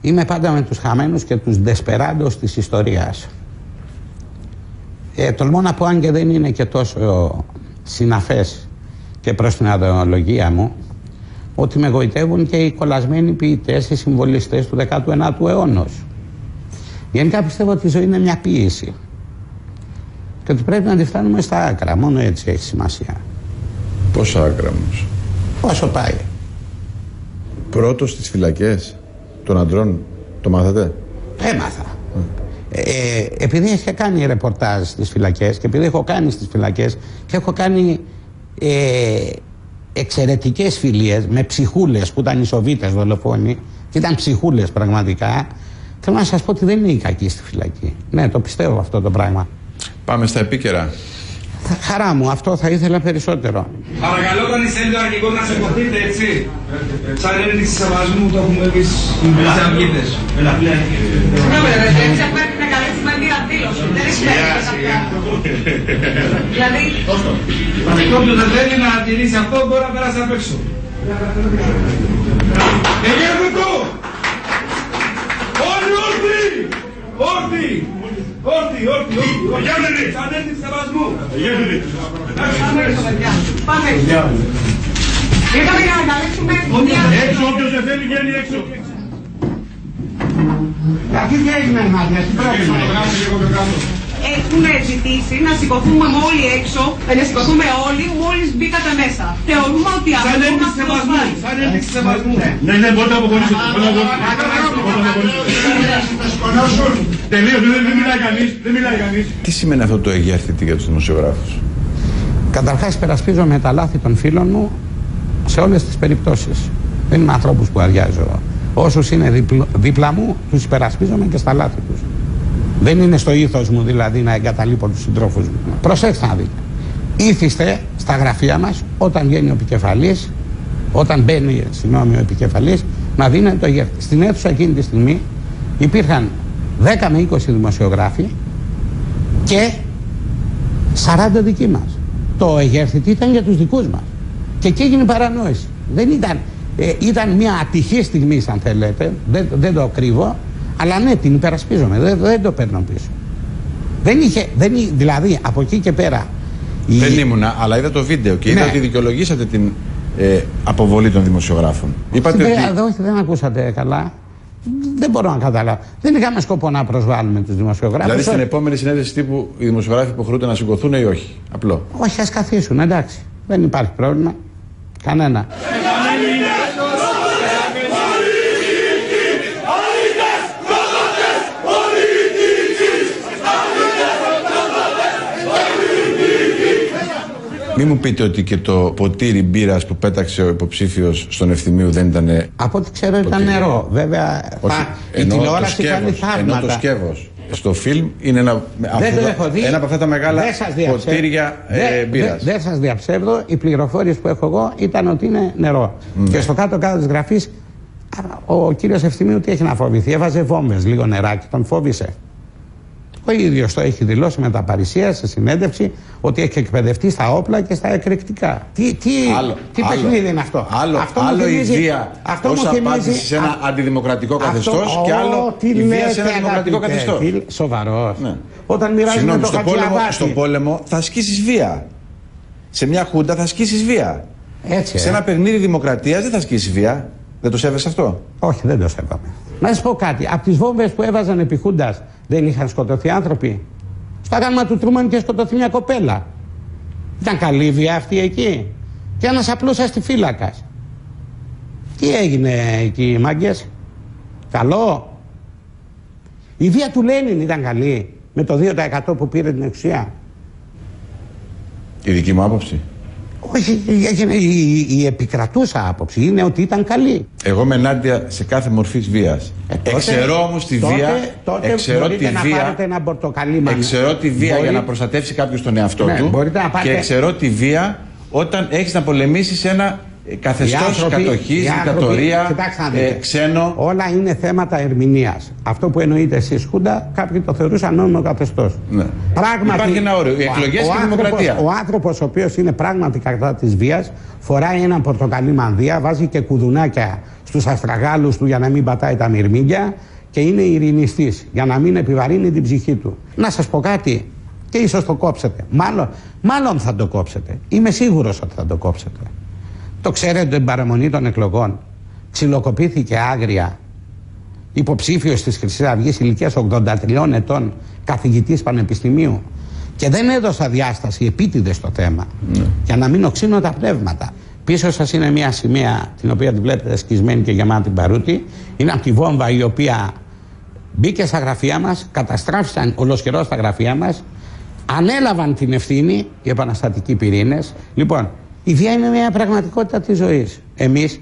είμαι πάντα με τους χαμένους και τους δεσπεράντος της ιστορίας. Ε, τολμώ να πω αν και δεν είναι και τόσο συναφές και προς την αδεολογία μου ότι με γοητεύουν και οι κολλασμένοι ποιητές, οι συμβολιστές του 19ου αιώνα. Γενικά πιστεύω ότι η ζωή είναι μια ποίηση και ότι πρέπει να τη φτάνουμε στα άκρα. Μόνο έτσι έχει σημασία. Πόσα άκρα όμως; Όσο πάει. Πρώτος στις φυλακές των αντρών, το μάθατε; Έμαθα. Ε, επειδή είχε κάνει ρεπορτάζ στις φυλακές και επειδή έχω κάνει στις φυλακές και έχω κάνει ε, εξαιρετικές φιλίες με ψυχούλες που ήταν οι Σοβίτες δολοφόνοι και ήταν ψυχούλες πραγματικά θέλω να σας πω ότι δεν είναι οι κακοί στη φυλακή. Ναι, το πιστεύω αυτό το πράγμα. Πάμε στα επίκαιρα. Θα- Χαρά μου, αυτό θα ήθελα περισσότερο. Παρακαλώ όταν είσαι το αρχικό να σηκωθείτε έτσι. Σαν ένδειξη σεβασμού το έχουμε εμείς οι αυγίτες. Συγγνώμη, ρε, έτσι πρέπει να καλέσουμε μία δήλωση. Δεν έχει σημασία. Δηλαδή, Και όποιος δεν θέλει να τηρήσει αυτό μπορεί να περάσει απ' έξω. Εγέρνητο! Όλοι όρθιοι! Όρθιοι! Όρθιοι, όρθιοι, όρθιοι. Σαν ένδειξη σεβασμού. πάμε έξω, παιδιά. Πάμε έξω. Ήρθαμε για να καλέσουμε μία Έξω, όποιος δεν θέλει βγαίνει έξω. Γιατί τι έγινε, Μάτια, τι πρόβλημα. Έχουν ζητήσει να σηκωθούμε όλοι έξω, ε, να σηκωθούμε όλοι μόλις μπήκατε μέσα. Θεωρούμε ότι αυτό Σαν ένδειξη μας σεβασμού. προσβάλλει. Σαν ένδειξη σεβασμού. Ναι, ναι, μπορείτε να αποχωρήσετε. Μπορείτε να αποχωρήσετε. Τελείωσε, δεν δεν μιλάει κανείς. Δεν μιλάει κανείς. Τι σημαίνει αυτό το εγέρθητη για τους δημοσιογράφους; Καταρχάς υπερασπίζομαι τα λάθη των φίλων μου σε όλες τις περιπτώσεις. Δεν είμαι ανθρώπους που αδειάζω. Όσους είναι διπλ- δίπλα μου, τους υπερασπίζομαι και στα λάθη τους. Δεν είναι στο ήθος μου δηλαδή να εγκαταλείπω τους συντρόφους μου. Προσέξτε να δείτε. Ήθιστε στα γραφεία μας όταν βγαίνει ο επικεφαλής, όταν μπαίνει συγγνώμη, ο επικεφαλής, να δίνει το γεύτη. Στην αίθουσα εκείνη τη στιγμή υπήρχαν 10 με 20 δημοσιογράφοι και 40 δικοί μας. Το εγέρθητη ήταν για τους δικούς μας. Και εκεί έγινε παρανόηση. Δεν ήταν, ε, ήταν μια ατυχή στιγμή, αν θέλετε, δεν, δεν το κρύβω, αλλά ναι, την υπερασπίζομαι, δεν, δεν το παίρνω πίσω. Δεν είχε, δεν, εί- δηλαδή από εκεί και πέρα. η- Δεν ήμουνα, αλλά είδα το βίντεο και είδα Ναι. ότι δικαιολογήσατε την ε, αποβολή των δημοσιογράφων. Είπατε δεν, ότι. δεν- όχι, δεν ακούσατε καλά. Δεν μπορώ να καταλάβω. Δεν είχαμε σκοπό να προσβάλλουμε τους δημοσιογράφους. Δηλαδή στην επόμενη συνέντευξη τύπου οι δημοσιογράφοι υποχρεούνται να σηκωθούν ή όχι; Απλό. Όχι, ας καθίσουν, εντάξει. Δεν υπάρχει πρόβλημα. Κανένα. Μη μου πείτε ότι και το ποτήρι μπύρας που πέταξε ο υποψήφιος στον ευθυμίου δεν ήταν. Από ό,τι ξέρω ήταν Ποτήρι. νερό. Βέβαια, Όχι, θα, η ενώ το τηλεόραση κάνει σκεύος, ενώ θαύματα. το σκεύος στο φιλμ είναι ένα, Δεν το αυτό- έχω δει. ένα από αυτά τα μεγάλα Δεν σας διαψεύδω. ποτήρια ε, Δεν- μπύρας. Δεν, δεν σας διαψεύδω. Οι πληροφορίες που έχω εγώ ήταν ότι είναι νερό. Και στο κάτω-κάτω της γραφής α, ο κύριος Ευθυμίου τι έχει να φοβηθεί; Έβαζε βόμβες, λίγο νεράκι, τον φόβησε. Ο ίδιος το έχει δηλώσει με τα παρησία σε συνέντευξη ότι έχει εκπαιδευτεί στα όπλα και στα εκρηκτικά. Τι, τι, Άλλο, τι άλλο. παιχνίδι είναι αυτό; Άλλο, αυτό μου άλλο η θυμίζει- βία αυτό ως μου θυμίζει- απάντηση σε ένα Α- αντιδημοκρατικό αυτό- καθεστώς και Ω, άλλο τι η βία λέτε, σε ένα δημοκρατικό αγαπητέ, καθεστώς. τι- Σοβαρός. Ναι. Όταν μοιράζουμε Συγγνώμη, το στο πόλεμο, χατζιαβάτι. στο πόλεμο θα ασκήσεις βία. Σε μια χούντα θα ασκήσεις βία. Έτσι, Σε ε. ένα παιχνίδι δημοκρατίας δεν θα ασκήσεις βία. Δεν το σέβεσαι αυτό; Όχι, δεν το σέβαμε. Να σας πω κάτι. Από τις βόμβες που έβαζαν επί Χούντας δεν είχαν σκοτωθεί άνθρωποι. Στο άγαλμα του Τρούμαν και σκοτωθεί μια κοπέλα. Ήταν καλή βία αυτή εκεί. Και ένας απλός αστιφύλακας. Τι έγινε εκεί, οι μάγκες; Καλό. Η βία του Λένιν ήταν καλή. Με το 2% που πήρε την εξουσία. Η δική μου άποψη. Όχι, έγινε η, η, η επικρατούσα άποψη είναι ότι ήταν καλή. Εγώ είμαι ενάντια σε κάθε μορφή βίας. τότε- Εξαιρώ όμως τη τότε- βία. τότε εξαιρώ μπορείτε τη να βία. πάρετε ένα πορτοκαλί μάνα. Εξαιρώ τη βία Μπορεί- για να προστατεύσει κάποιος τον εαυτό Ναι, του. μπορείτε να πάρετε- Και εξαιρώ τη βία όταν έχεις να πολεμήσεις ένα Καθεστώς, Οι άνθρωποι- κατοχής, οι άνθρωποι- δικτατορία, κοιτάξτε να ε, δείτε. ξένο. Όλα είναι θέματα ερμηνείας. Αυτό που εννοείτε εσείς, Χούντα, κάποιοι το θεωρούσαν νόμιμο καθεστώς. Ναι. Υπάρχει ένα όριο. Οι εκλογές και η δημοκρατία. Ο άνθρωπος, ο οποίος είναι πράγματι κατά της βίας, φοράει ένα πορτοκαλί μανδύα, βάζει και κουδουνάκια στους αστραγάλους του για να μην πατάει τα μυρμήγκια και είναι ειρηνιστής για να μην επιβαρύνει την ψυχή του. Να σας πω κάτι, και ίσως το κόψετε. Μάλλον, μάλλον θα το κόψετε. Είμαι σίγουρος ότι θα το κόψετε. Το ξέρετε την παραμονή των εκλογών. Ξυλοκοπήθηκε άγρια υποψήφιος της Χρυσής Αυγής ηλικίας 83 ετών, καθηγητής πανεπιστημίου. Και δεν έδωσα διάσταση επίτηδες στο θέμα. Για να μην οξύνω τα πνεύματα. Πίσω σας είναι μια σημαία την οποία τη βλέπετε σκισμένη και γεμάτη παρούτη. Είναι από τη βόμβα η οποία μπήκε στα γραφεία μας, καταστράφησαν ολοσχερό στα γραφεία μας, ανέλαβαν την ευθύνη οι επαναστατικοί πυρήνες. Λοιπόν, η βία είναι μια πραγματικότητα της ζωής. Εμείς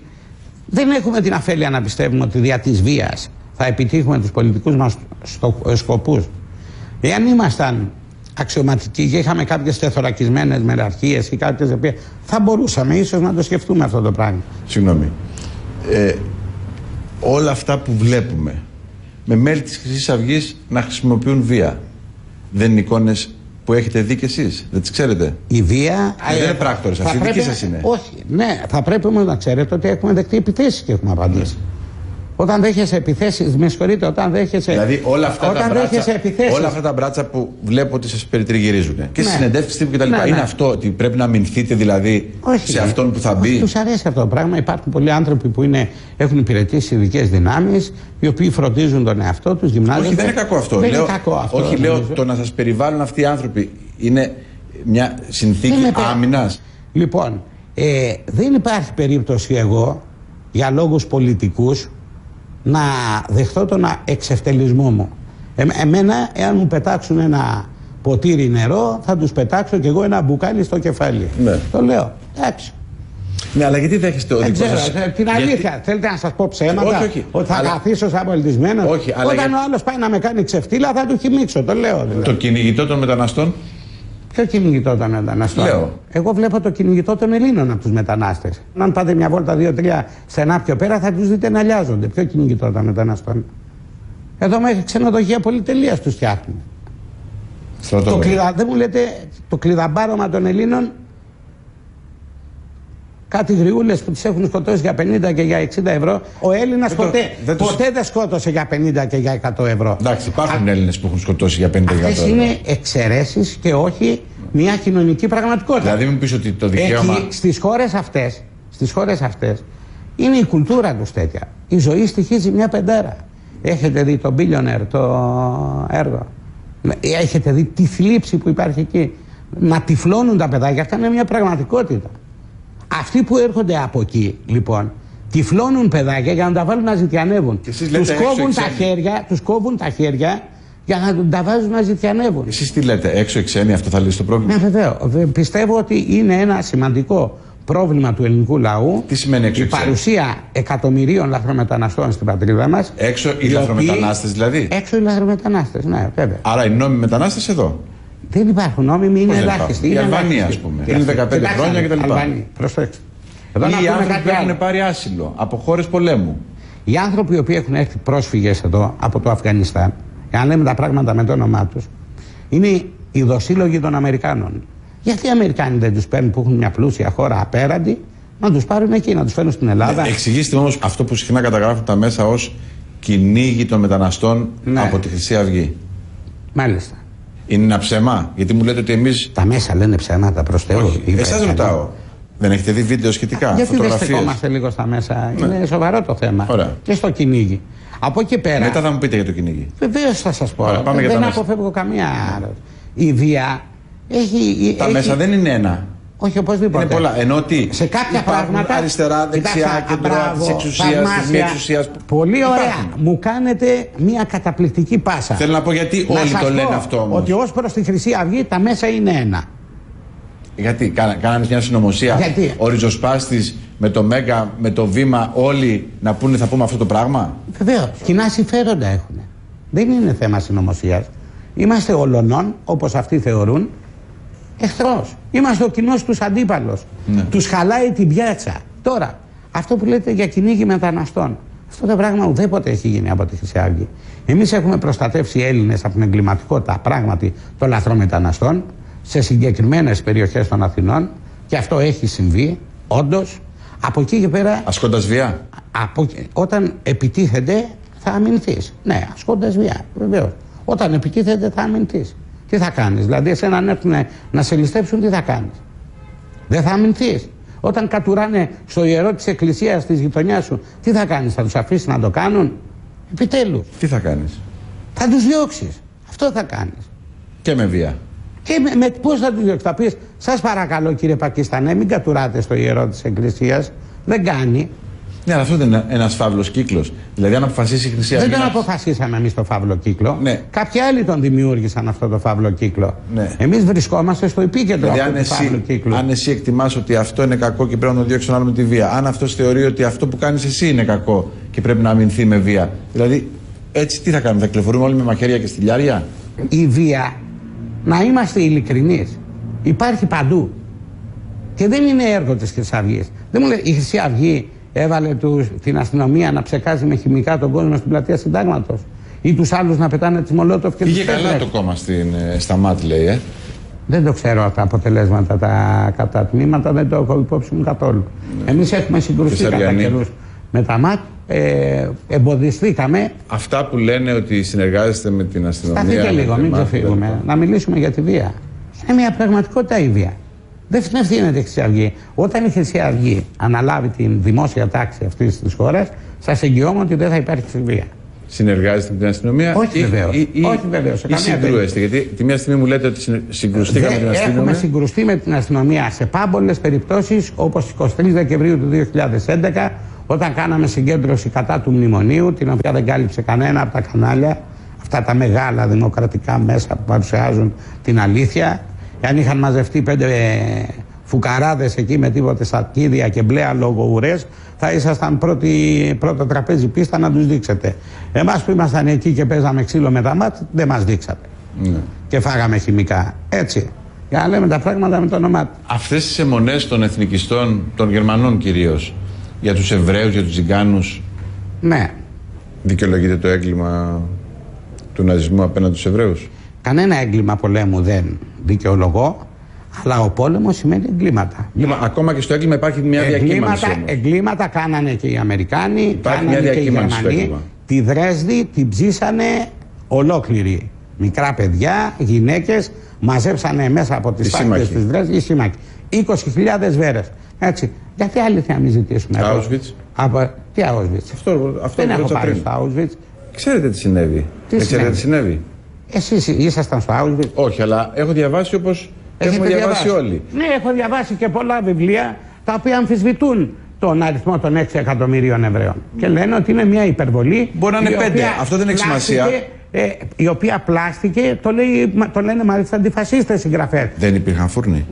δεν έχουμε την αφέλεια να πιστεύουμε ότι δια της βίας θα επιτύχουμε τους πολιτικούς μας στο, σκοπούς. Εάν ήμασταν αξιωματικοί και είχαμε κάποιες τεθωρακισμένες μεραρχίες ή κάποιες οποίες, θα μπορούσαμε ίσως να το σκεφτούμε αυτό το πράγμα. Συγγνώμη. Ε, όλα αυτά που βλέπουμε με μέλη της Χρυσής Αυγής να χρησιμοποιούν βία δεν είναι εικόνες που έχετε δει κι εσείς, δεν τις ξέρετε; Η βία... Ε, δεν είναι πράκτορες θα αυτοί, δικοί πρέπει- σας είναι. Όχι, ναι, θα πρέπει όμως να ξέρετε ότι έχουμε δεχτεί επιθέσεις και έχουμε απαντήσει. Όταν δέχεσαι επιθέσεις, με συγχωρείτε, όταν δέχεσαι... Δηλαδή όλα αυτά, όταν τα μπράτσα, δέχεσαι επιθέσεις, όλα αυτά τα μπράτσα που βλέπω ότι σας περιτριγυρίζουν και στις Ναι. συνεντεύξεις τύπου κτλ. Ναι, ναι. Είναι αυτό ότι πρέπει να αμυνθείτε δηλαδή Όχι, σε αυτόν που θα μπει; Τους αρέσει αυτό το πράγμα. Υπάρχουν πολλοί άνθρωποι που είναι, έχουν υπηρετήσει ειδικές δυνάμεις, οι οποίοι φροντίζουν τον εαυτό τους, γυμνάζονται. Όχι, δεν είναι κακό αυτό. Δεν λέω, είναι κακό αυτό. όχι, λέω νομίζω. το να σας περιβάλλουν αυτοί οι άνθρωποι είναι μια συνθήκη Είναι πε- άμυνας. Λοιπόν, ε, δεν υπάρχει περίπτωση εγώ για λόγους πολιτικούς να δεχτώ τον εξευτελισμό μου. Ε, εμένα, εάν μου πετάξουν ένα ποτήρι νερό, θα τους πετάξω κι εγώ ένα μπουκάλι στο κεφάλι. Ναι. Το λέω. Εντάξει. Ναι, αλλά γιατί δέχεστε ο Δεν δικός ξέρω, σας... ε, την γιατί- αλήθεια. Θέλετε να σας πω ψέματα; Όχι, όχι. Ότι θα Αλλά- καθίσω σαν πολιτισμένος; Όχι, αλλά Όταν για- ο άλλος πάει να με κάνει ξεφτύλα, θα του χυμίξω. Το λέω δηλαδή. Το κυνηγητό των μεταναστών; Ποιο κυνηγητό των μεταναστών; Λέω. Εγώ βλέπω το κυνηγητό των Ελλήνων από τους μετανάστες. Αν πάτε μια βόλτα, δύο-τρία στενά πιο πέρα, θα τους δείτε να λιάζονται. Ποιο κυνηγητό των μεταναστών; Εδώ μέχρι ξενοδοχεία πολυτελείας τους φτιάχνουν. Το Στρατόπεδο. κλειδα... Δεν μου λέτε το κλειδαμπάρωμα των Ελλήνων κάτι γριούλες που τις έχουν σκοτώσει για 50 και για 60 ευρώ. Ο Έλληνας Δεν το- ποτέ, δεν το- ποτέ δεν σκότωσε για 50 και για 100 ευρώ. Εντάξει, υπάρχουν Έλληνες που έχουν σκοτώσει για 50 Αυτές ευρώ. είναι εξαιρέσεις και όχι μια κοινωνική πραγματικότητα. Δηλαδή μην πεις ότι το δικαίωμα... Εκεί, στις χώρες αυτές, στις χώρες αυτές, είναι η κουλτούρα τους τέτοια. Η ζωή στοιχίζει μια πεντέρα. Έχετε δει το Billionaire, το έργο; Έχετε δει τη θλίψη που υπάρχει εκεί; Να τυφλώνουν τα παιδάκια, αυτά είναι μια πραγματικότητα. Αυτοί που έρχονται από εκεί, λοιπόν, τυφλώνουν παιδάκια για να τα βάλουν να ζητιανεύουν. εσείς λέτε Τους έξω κόβουν, τα εξένοι. χέρια, τους κόβουν τα χέρια για να τα βάζουν να ζητιανεύουν. Εσείς τι λέτε, έξω οι ξένοι αυτό θα λύσει το πρόβλημα; Ναι, βεβαίως. Πιστεύω ότι είναι ένα σημαντικό πρόβλημα του ελληνικού λαού. Τι σημαίνει έξω η οι ξένοι; παρουσία εκατομμυρίων λαθρομεταναστών στην πατρίδα μας. Έξω οι λαθρομετανάστες δηλαδή. Έξω οι λαθρομετανάστες, ναι, βέβαια. Άρα οι νόμιμοι μετανάστες εδώ; Δεν υπάρχουν νόμιμοι, είναι Πώς δεν ελάχιστοι. υπάρχουν. Η είναι Αλβανία, ελάχιστοι. ας πούμε, Κοιτάξτε, πριν 15 κοιτάξτε, χρόνια κτλ. Αλβανοί, προσέξτε. Εδώ να Ή οι πούμε άνθρωποι κάτι που άλλο. έχουν πάρει άσυλο από χώρες πολέμου. Οι άνθρωποι οι οποίοι έχουν έρθει πρόσφυγες εδώ από το Αφγανιστάν, εάν λέμε τα πράγματα με το όνομά τους, είναι οι δοσύλλογοι των Αμερικάνων. Γιατί οι Αμερικάνοι δεν τους παίρνουν που έχουν μια πλούσια χώρα απέραντη, να τους πάρουν εκεί, να τους φέρουν στην Ελλάδα. Ε, Εξηγήστε μου όμως αυτό που συχνά καταγράφουν τα μέσα ως κυνήγι των μεταναστών Ναι. από τη Χρυσή Αυγή. Μάλιστα. Είναι ένα ψέμα, γιατί μου λέτε ότι εμείς... Τα μέσα λένε ψέματα προς Θεού. Όχι, Είπε εσάς κανείς. ρωτάω. Δεν έχετε δει βίντεο σχετικά, Γιατί δεν φωτογραφίες; στεκόμαστε λίγο στα μέσα; Είναι σοβαρό το θέμα. Ωραία. Και στο κυνήγι. Από εκεί πέρα. Μετά θα μου πείτε για το κυνήγι. Βεβαίως θα σας πω. Ωραία, πάμε για δεν τα μέσα. αποφεύγω καμία. Η βία έχει. Τα έχει- μέσα δεν είναι ένα. Όχι οπωσδήποτε. Είναι πολλά. Ενώ ότι σε κάποια υπάρχουν πράγματα. αριστερά, δεξιά, Κοιτάξτε, κεντρά, μπράβο, της εξουσίας, της μη θαυμάσια. εξουσίας. Πολύ ωραία. Υπάρχουν. Μου κάνετε μια καταπληκτική πάσα. Θέλω να πω γιατί Να όλοι σας το λένε πω αυτό όμως. Ότι ως προς τη Χρυσή Αυγή τα μέσα είναι ένα. Γιατί κάνα, κάνανε μια συνωμοσία. Γιατί; Ο ριζοσπάστης με το Μέγκα, με το Βήμα, όλοι να πούνε θα πούμε αυτό το πράγμα; Βεβαίως. Κοινά συμφέροντα έχουν. Δεν είναι θέμα συνωμοσίας. Είμαστε ολονών, όπως αυτοί θεωρούν, εχθρός. Είμαστε ο κοινός τους αντίπαλος. Ναι. Τους χαλάει την πιάτσα. Τώρα, αυτό που λέτε για κυνήγι μεταναστών. Αυτό το πράγμα ουδέποτε έχει γίνει από τη Χρυσή Αυγή. Εμείς έχουμε προστατεύσει Έλληνες από την εγκληματικότητα πράγματι των λαθρομεταναστών σε συγκεκριμένες περιοχές των Αθηνών και αυτό έχει συμβεί, όντως. Από εκεί και πέρα. Ασκώντας βία. Από, εκεί- όταν επιτίθενται θα αμυνθείς. Ναι, ασκώντας βία, βεβαίως. Όταν επιτίθενται θα αμυνθείς. Τι θα κάνεις, δηλαδή, εσένα αν έρθουν να σε ληστέψουν, τι θα κάνεις; Δεν θα αμυνθείς. Όταν κατουράνε στο ιερό της εκκλησίας της γειτονιάς σου, τι θα κάνεις, θα τους αφήσεις να το κάνουν; Επιτέλους. Τι θα κάνεις; Θα τους διώξεις. Αυτό θα κάνεις. Και με βία. Και με, με πώς θα τους διώξεις; Θα πεις, Σας παρακαλώ κύριε Πακιστανέ, μην κατουράτε στο ιερό της εκκλησίας. Δεν κάνει. Ναι, αλλά αυτό δεν είναι ένας φαύλος κύκλος. Δηλαδή, αν αποφασίσει η Χρυσή Δεν Αυγή. τον να- αποφασίσαμε εμείς το φαύλο κύκλο. Ναι. Κάποιοι άλλοι τον δημιούργησαν αυτό το φαύλο κύκλο. Ναι. Εμείς βρισκόμαστε στο επίκεντρο Δηλαδή, αυτού αν του φαύλου εσύ, κύκλου. αν εσύ εκτιμάς ότι αυτό είναι κακό και πρέπει να το διώξει τον άλλο με τη βία, αν αυτός θεωρεί ότι αυτό που κάνεις εσύ είναι κακό και πρέπει να αμυνθεί με βία. Δηλαδή, έτσι τι θα κάνουμε, θα κυκλοφορούμε όλοι με μαχαίρια και στυλιάρια; Η βία, να είμαστε ειλικρινείς, υπάρχει παντού. Και δεν είναι έργο της Χρυσής Αυγής. Δεν μου λέει η Χρυσή Αυγή έβαλε τους, την αστυνομία να ψεκάζει με χημικά τον κόσμο στην πλατεία Συντάγματος. Ή τους άλλους να πετάνε τις μολότοφ και Πήγε τους καλά πέτρες. το κόμμα στην, ε, στα ΜΑΤ, λέει, ε. Δεν το ξέρω τα αποτελέσματα τα κατά τμήματα, δεν το έχω υπόψη μου καθόλου. Εμείς έχουμε συγκρουστεί κατά Κεσαριανή. καιρούς με τα ΜΑΤ, ε, εμποδιστήκαμε. Αυτά που λένε ότι συνεργάζεστε με την αστυνομία. Σταθείτε με λίγο, τη μην ΜΑΤ, ξεφύγουμε. Να μιλήσουμε για τη βία. Είναι μια πραγματικότητα η βία. Δεν ευθύνεται η Χρυσή Αυγή. Όταν η Χρυσή Αυγή αναλάβει την δημόσια τάξη αυτής της χώρας, σας εγγυώμαι ότι δεν θα υπάρξει βία. Συνεργάζεστε με την αστυνομία. Όχι ή- βεβαίως. ή- ή- Όχι βεβαίως, σε Ή καμία συγκρούεστε. Γιατί τη μία στιγμή μου λέτε ότι συνε- συγκρουστήκαμε με την Δεν αστυνομία. έχουμε συγκρουστεί με την αστυνομία σε πάμπολες περιπτώσεις όπως 23 Δεκεμβρίου του 2011 όταν κάναμε συγκέντρωση κατά του μνημονίου την οποία δεν κάλυψε κανένα από τα κανάλια αυτά τα μεγάλα δημοκρατικά μέσα που παρουσιάζουν την αλήθεια αν είχαν μαζευτεί πέντε φουκαράδες εκεί με τίποτε σακίδια και μπλε αλογοουρές θα ήσασταν πρώτη, πρώτο τραπέζι πίστα να τους δείξετε. Εμάς που ήμασταν εκεί και παίζαμε ξύλο με τα μάτια δεν μας δείξατε Ναι. και φάγαμε χημικά. Έτσι. Για να λέμε τα πράγματα με το όνομά του. Αυτές τις αιμονές των εθνικιστών, των Γερμανών κυρίως, για τους Εβραίους, για τους Τζιγκάνους, Ναι. δικαιολογείται το έγκλημα του ναζισμού απέναντι στους Εβραίους; Κανένα έγκλημα πολέμου δεν δικαιολογώ, αλλά ο πόλεμος σημαίνει εγκλήματα. Ακόμα και στο έγκλημα υπάρχει μια διακύμανση. εγκλήματα, όμως. εγκλήματα κάνανε και οι Αμερικάνοι, Υπάρχει κάνανε μια και οι διακύμανση στο Γερμανοί. έγκλημα. Τη Δρέσδη την ψήσανε ολόκληρη. Μικρά παιδιά, γυναίκες, μαζέψανε μέσα από τις Οι τάχτες σύμμαχοι. της Δρέσδης οι σύμμαχοι. 20.000 βέρες. Έτσι. Γιατί άλλη να μην ζητήσουμε. εδώ; Auschwitz. Από... Τι Auschwitz; Αυτό, αυτό Δεν που έχω ρώτησα πάει πριν. στο Auschwitz. Ξέρετε τι συνέβη. Τι Δεν ξέρετε τι συνέβη; Εσείς ήσασταν στο Auschwitz. Όχι, αλλά έχω διαβάσει όπως έχουμε Έχετε διαβάσει όλοι. Ναι, έχω διαβάσει και πολλά βιβλία τα οποία αμφισβητούν τον αριθμό των 6 εκατομμυρίων Εβραίων. Και λένε ότι είναι μια υπερβολή. Μπορεί να είναι η πέντε. οποία Αυτό δεν έχει πλάστηκε, σημασία. ε, η οποία πλάστηκε, το, λέει, μα- το λένε μάλιστα αντιφασίστες συγγραφές. Δεν υπήρχαν φούρνοι.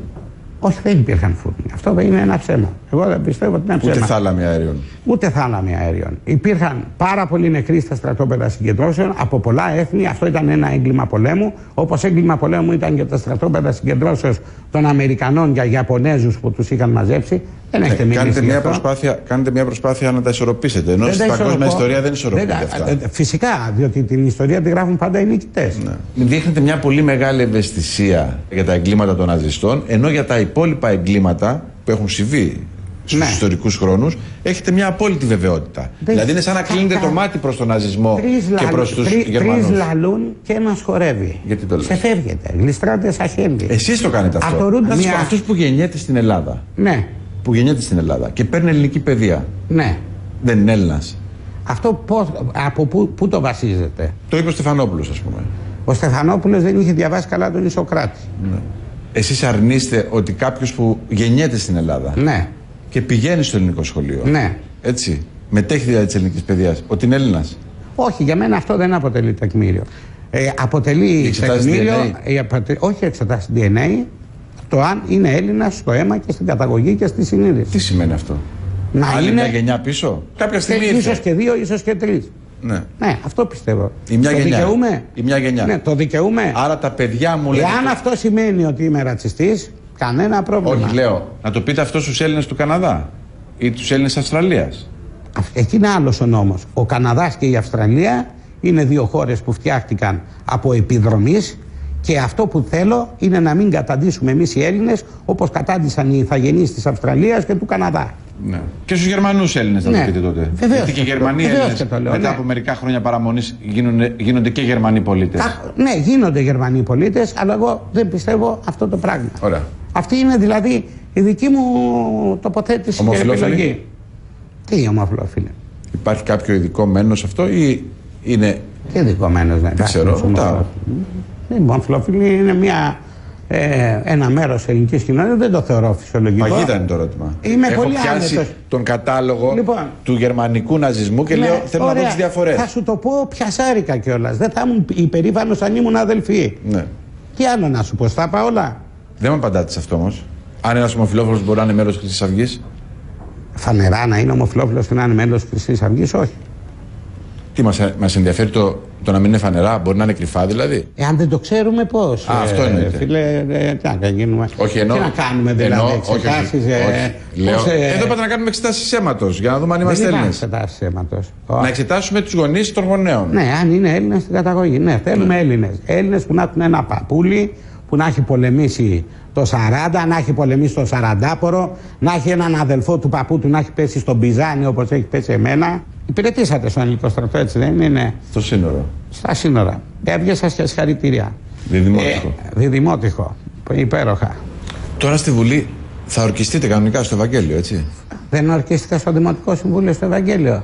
Όχι, δεν υπήρχαν φούρνοι. Αυτό είναι ένα ψέμα. Εγώ δεν πιστεύω ότι είναι ψέμα. Ούτε θάλαμοι αέριων. Ούτε θάλαμοι αέριων. Υπήρχαν πάρα πολλοί νεκροί στα στρατόπεδα συγκεντρώσεων από πολλά έθνη. Αυτό ήταν ένα έγκλημα πολέμου. Όπως έγκλημα πολέμου ήταν και τα στρατόπεδα συγκεντρώσεως των Αμερικανών για Ιαπωνέζους που τους είχαν μαζέψει. Δεν έχετε Ε, μιλήσει κάνετε, γι' μια αυτό. προσπάθεια, κάνετε μια προσπάθεια να τα ισορροπήσετε. Ενώ Δεν στην τα παγκόσμια ισορροπώ. ιστορία δεν ισορροπούνται Δεν τα- αυτά. ε, Φυσικά, διότι την ιστορία τη γράφουν πάντα οι νικητές. Δείχνετε μια πολύ μεγάλη ευαισθησία για τα εγκλήματα των ναζιστών, ενώ για τα υπόλοιπα εγκλήματα που έχουν συμβεί στους Ναι. ιστορικούς χρόνους έχετε μια απόλυτη βεβαιότητα. δηλαδή είναι σαν να κλείνετε το μάτι προς τον ναζισμό και προς τους Τρεις Γερμανούς. λαλούν και ένα χορεύει. Γιατί το λες; Ξεφεύγετε, γλιστράτε σαν χέρι. Εσείς το κάνετε αυτό. Αυτορούνται Να σας μια- πω, αυτός που γεννιέται στην Ελλάδα. Ναι, Που γεννιέται στην Ελλάδα και παίρνει ελληνική παιδεία. ναι. Δεν είναι Έλληνας. Αυτό πώς, από πού, πού το βασίζεται; Το είπε ο Στεφανόπουλος, ας πούμε. Ο Στεφανόπουλος δεν είχε διαβάσει καλά τον Ισοκράτη. Εσείς αρνείστε ότι κάποιος που γεννιέται στην Ελλάδα Ναι. και πηγαίνει στο ελληνικό σχολείο. Ναι. Έτσι. Μετέχει δηλαδή της ελληνικής παιδεία. Ότι είναι Έλληνας; Όχι, για μένα αυτό δεν αποτελεί τεκμήριο. Ε, αποτελεί Εξετάσεις τεκμήριο, DNA? ε, αποτε- όχι εξετάσει DNA, το αν είναι Έλληνας στο αίμα και στην καταγωγή και στη συνείδηση. Τι σημαίνει αυτό; Να Άλλη είναι. μια γενιά πίσω; Κάποια στιγμή ίσως ήρθε. και δύο, ίσως και τρεις. Ναι. Ναι, αυτό πιστεύω. Η μια το γενιά. δικαιούμαι. Η μια γενιά. Ναι, το δικαιούμαι. Άρα τα παιδιά μου λένε. Εάν αυτό σημαίνει ότι είμαι ρατσιστής, κανένα πρόβλημα. Όχι, λέω. Να το πείτε αυτό στους Έλληνες του Καναδά. ή τους Έλληνες Αυστραλίας. Εκεί είναι άλλος ο νόμος. Ο Καναδάς και η Αυστραλία είναι δύο χώρες που φτιάχτηκαν από επιδρομής και αυτό που θέλω είναι να μην καταντήσουμε εμείς οι Έλληνες όπως κατάντησαν οι ηθαγενείς της Αυστραλίας και του Καναδά. Ναι. Και στους Γερμανούς Έλληνες, θα Ναι. το πείτε τότε. Βεβαίως Γιατί και οι και το- Γερμανοί βεβαίως Έλληνες και το λέω, μετά ναι. από μερικά χρόνια παραμονής γίνονται, γίνονται και Γερμανοί πολίτες. Ναι, γίνονται Γερμανοί πολίτες, αλλά εγώ δεν πιστεύω αυτό το πράγμα. Ωραία. Αυτή είναι δηλαδή η δική μου τοποθέτηση και Ομοφυλόφιλοι. επιλογή. Τι ομοφυλόφιλοι. Υπάρχει κάποιο ειδικό μένος σε αυτό ή είναι. Τι ειδικό μένος να Δεν υπάρχει. ξέρω. Στους ρωτάω. ομοφυλόφιλους. Οι ομοφυλόφιλοι είναι μια, ε, ένα μέρος ελληνικής κοινωνία, δεν το θεωρώ φυσιολογικό. Παγίδα είναι το ερώτημα. Είμαι Έχω πολύ πιάσει άνετος. τον κατάλογο Λοιπόν. του γερμανικού ναζισμού και Ναι, λέω θέλω να δω ωραία. τις διαφορές. Θα σου το πω πιασάρικα κιόλας. Δεν θα ήμουν υπερήφανο αν ήμουν αδελφοί. Ναι. Τι άλλο να σου πω, στα είπα όλα. Δεν με απαντάτε σε αυτό όμως. Αν ένας ομοφυλόφιλος μπορεί να είναι μέλος τη Χρυσής Αυγής; Φανερά να είναι ομοφυλόφιλος και να είναι μέλος τη Χρυσής Αυγής, όχι. Τι μας μας ενδιαφέρει το, το να μην είναι φανερά, μπορεί να είναι κρυφά δηλαδή; Εάν δεν το ξέρουμε πώς; Α, αυτό εννοείται. Φίλε, ε, τι να γίνουμε. Όχι, εννοώ. Τι να κάνουμε δηλαδή, εννοώ, όχι, όχι, εξετάσεις, ε, όχι. Λέω, πώς, ε, εδώ πάτε να κάνουμε εξετάσεις αίματος για να δούμε αν Δεν είμαστε είναι Έλληνες. εξετάσεις αίματος. Να εξετάσουμε τους γονείς των γονέων. Ναι, αν είναι Έλληνες στην καταγωγή. Ναι, θέλουμε Έλληνες. Έλληνες που να έχουν ένα παππούλι που να έχει πολεμήσει το 40, να έχει πολεμήσει το 40 να έχει έναν αδελφό του παππού του να έχει πέσει στον Πιζάνι όπως έχει πέσει εμένα. Υπηρετήσατε στον ελληνικό στρατό, έτσι δεν είναι; Στο σύνορο. Στα σύνορα. Έβγαισα και συγχαρητήρια. Διδημότυχο. Ε, διδημότυχο. Υπέροχα. Τώρα στη Βουλή θα ορκιστείτε κανονικά στο Ευαγγέλιο, έτσι; Δεν ορκίστηκα στο Δημοτικό Συμβούλιο στο Ευαγγέλιο.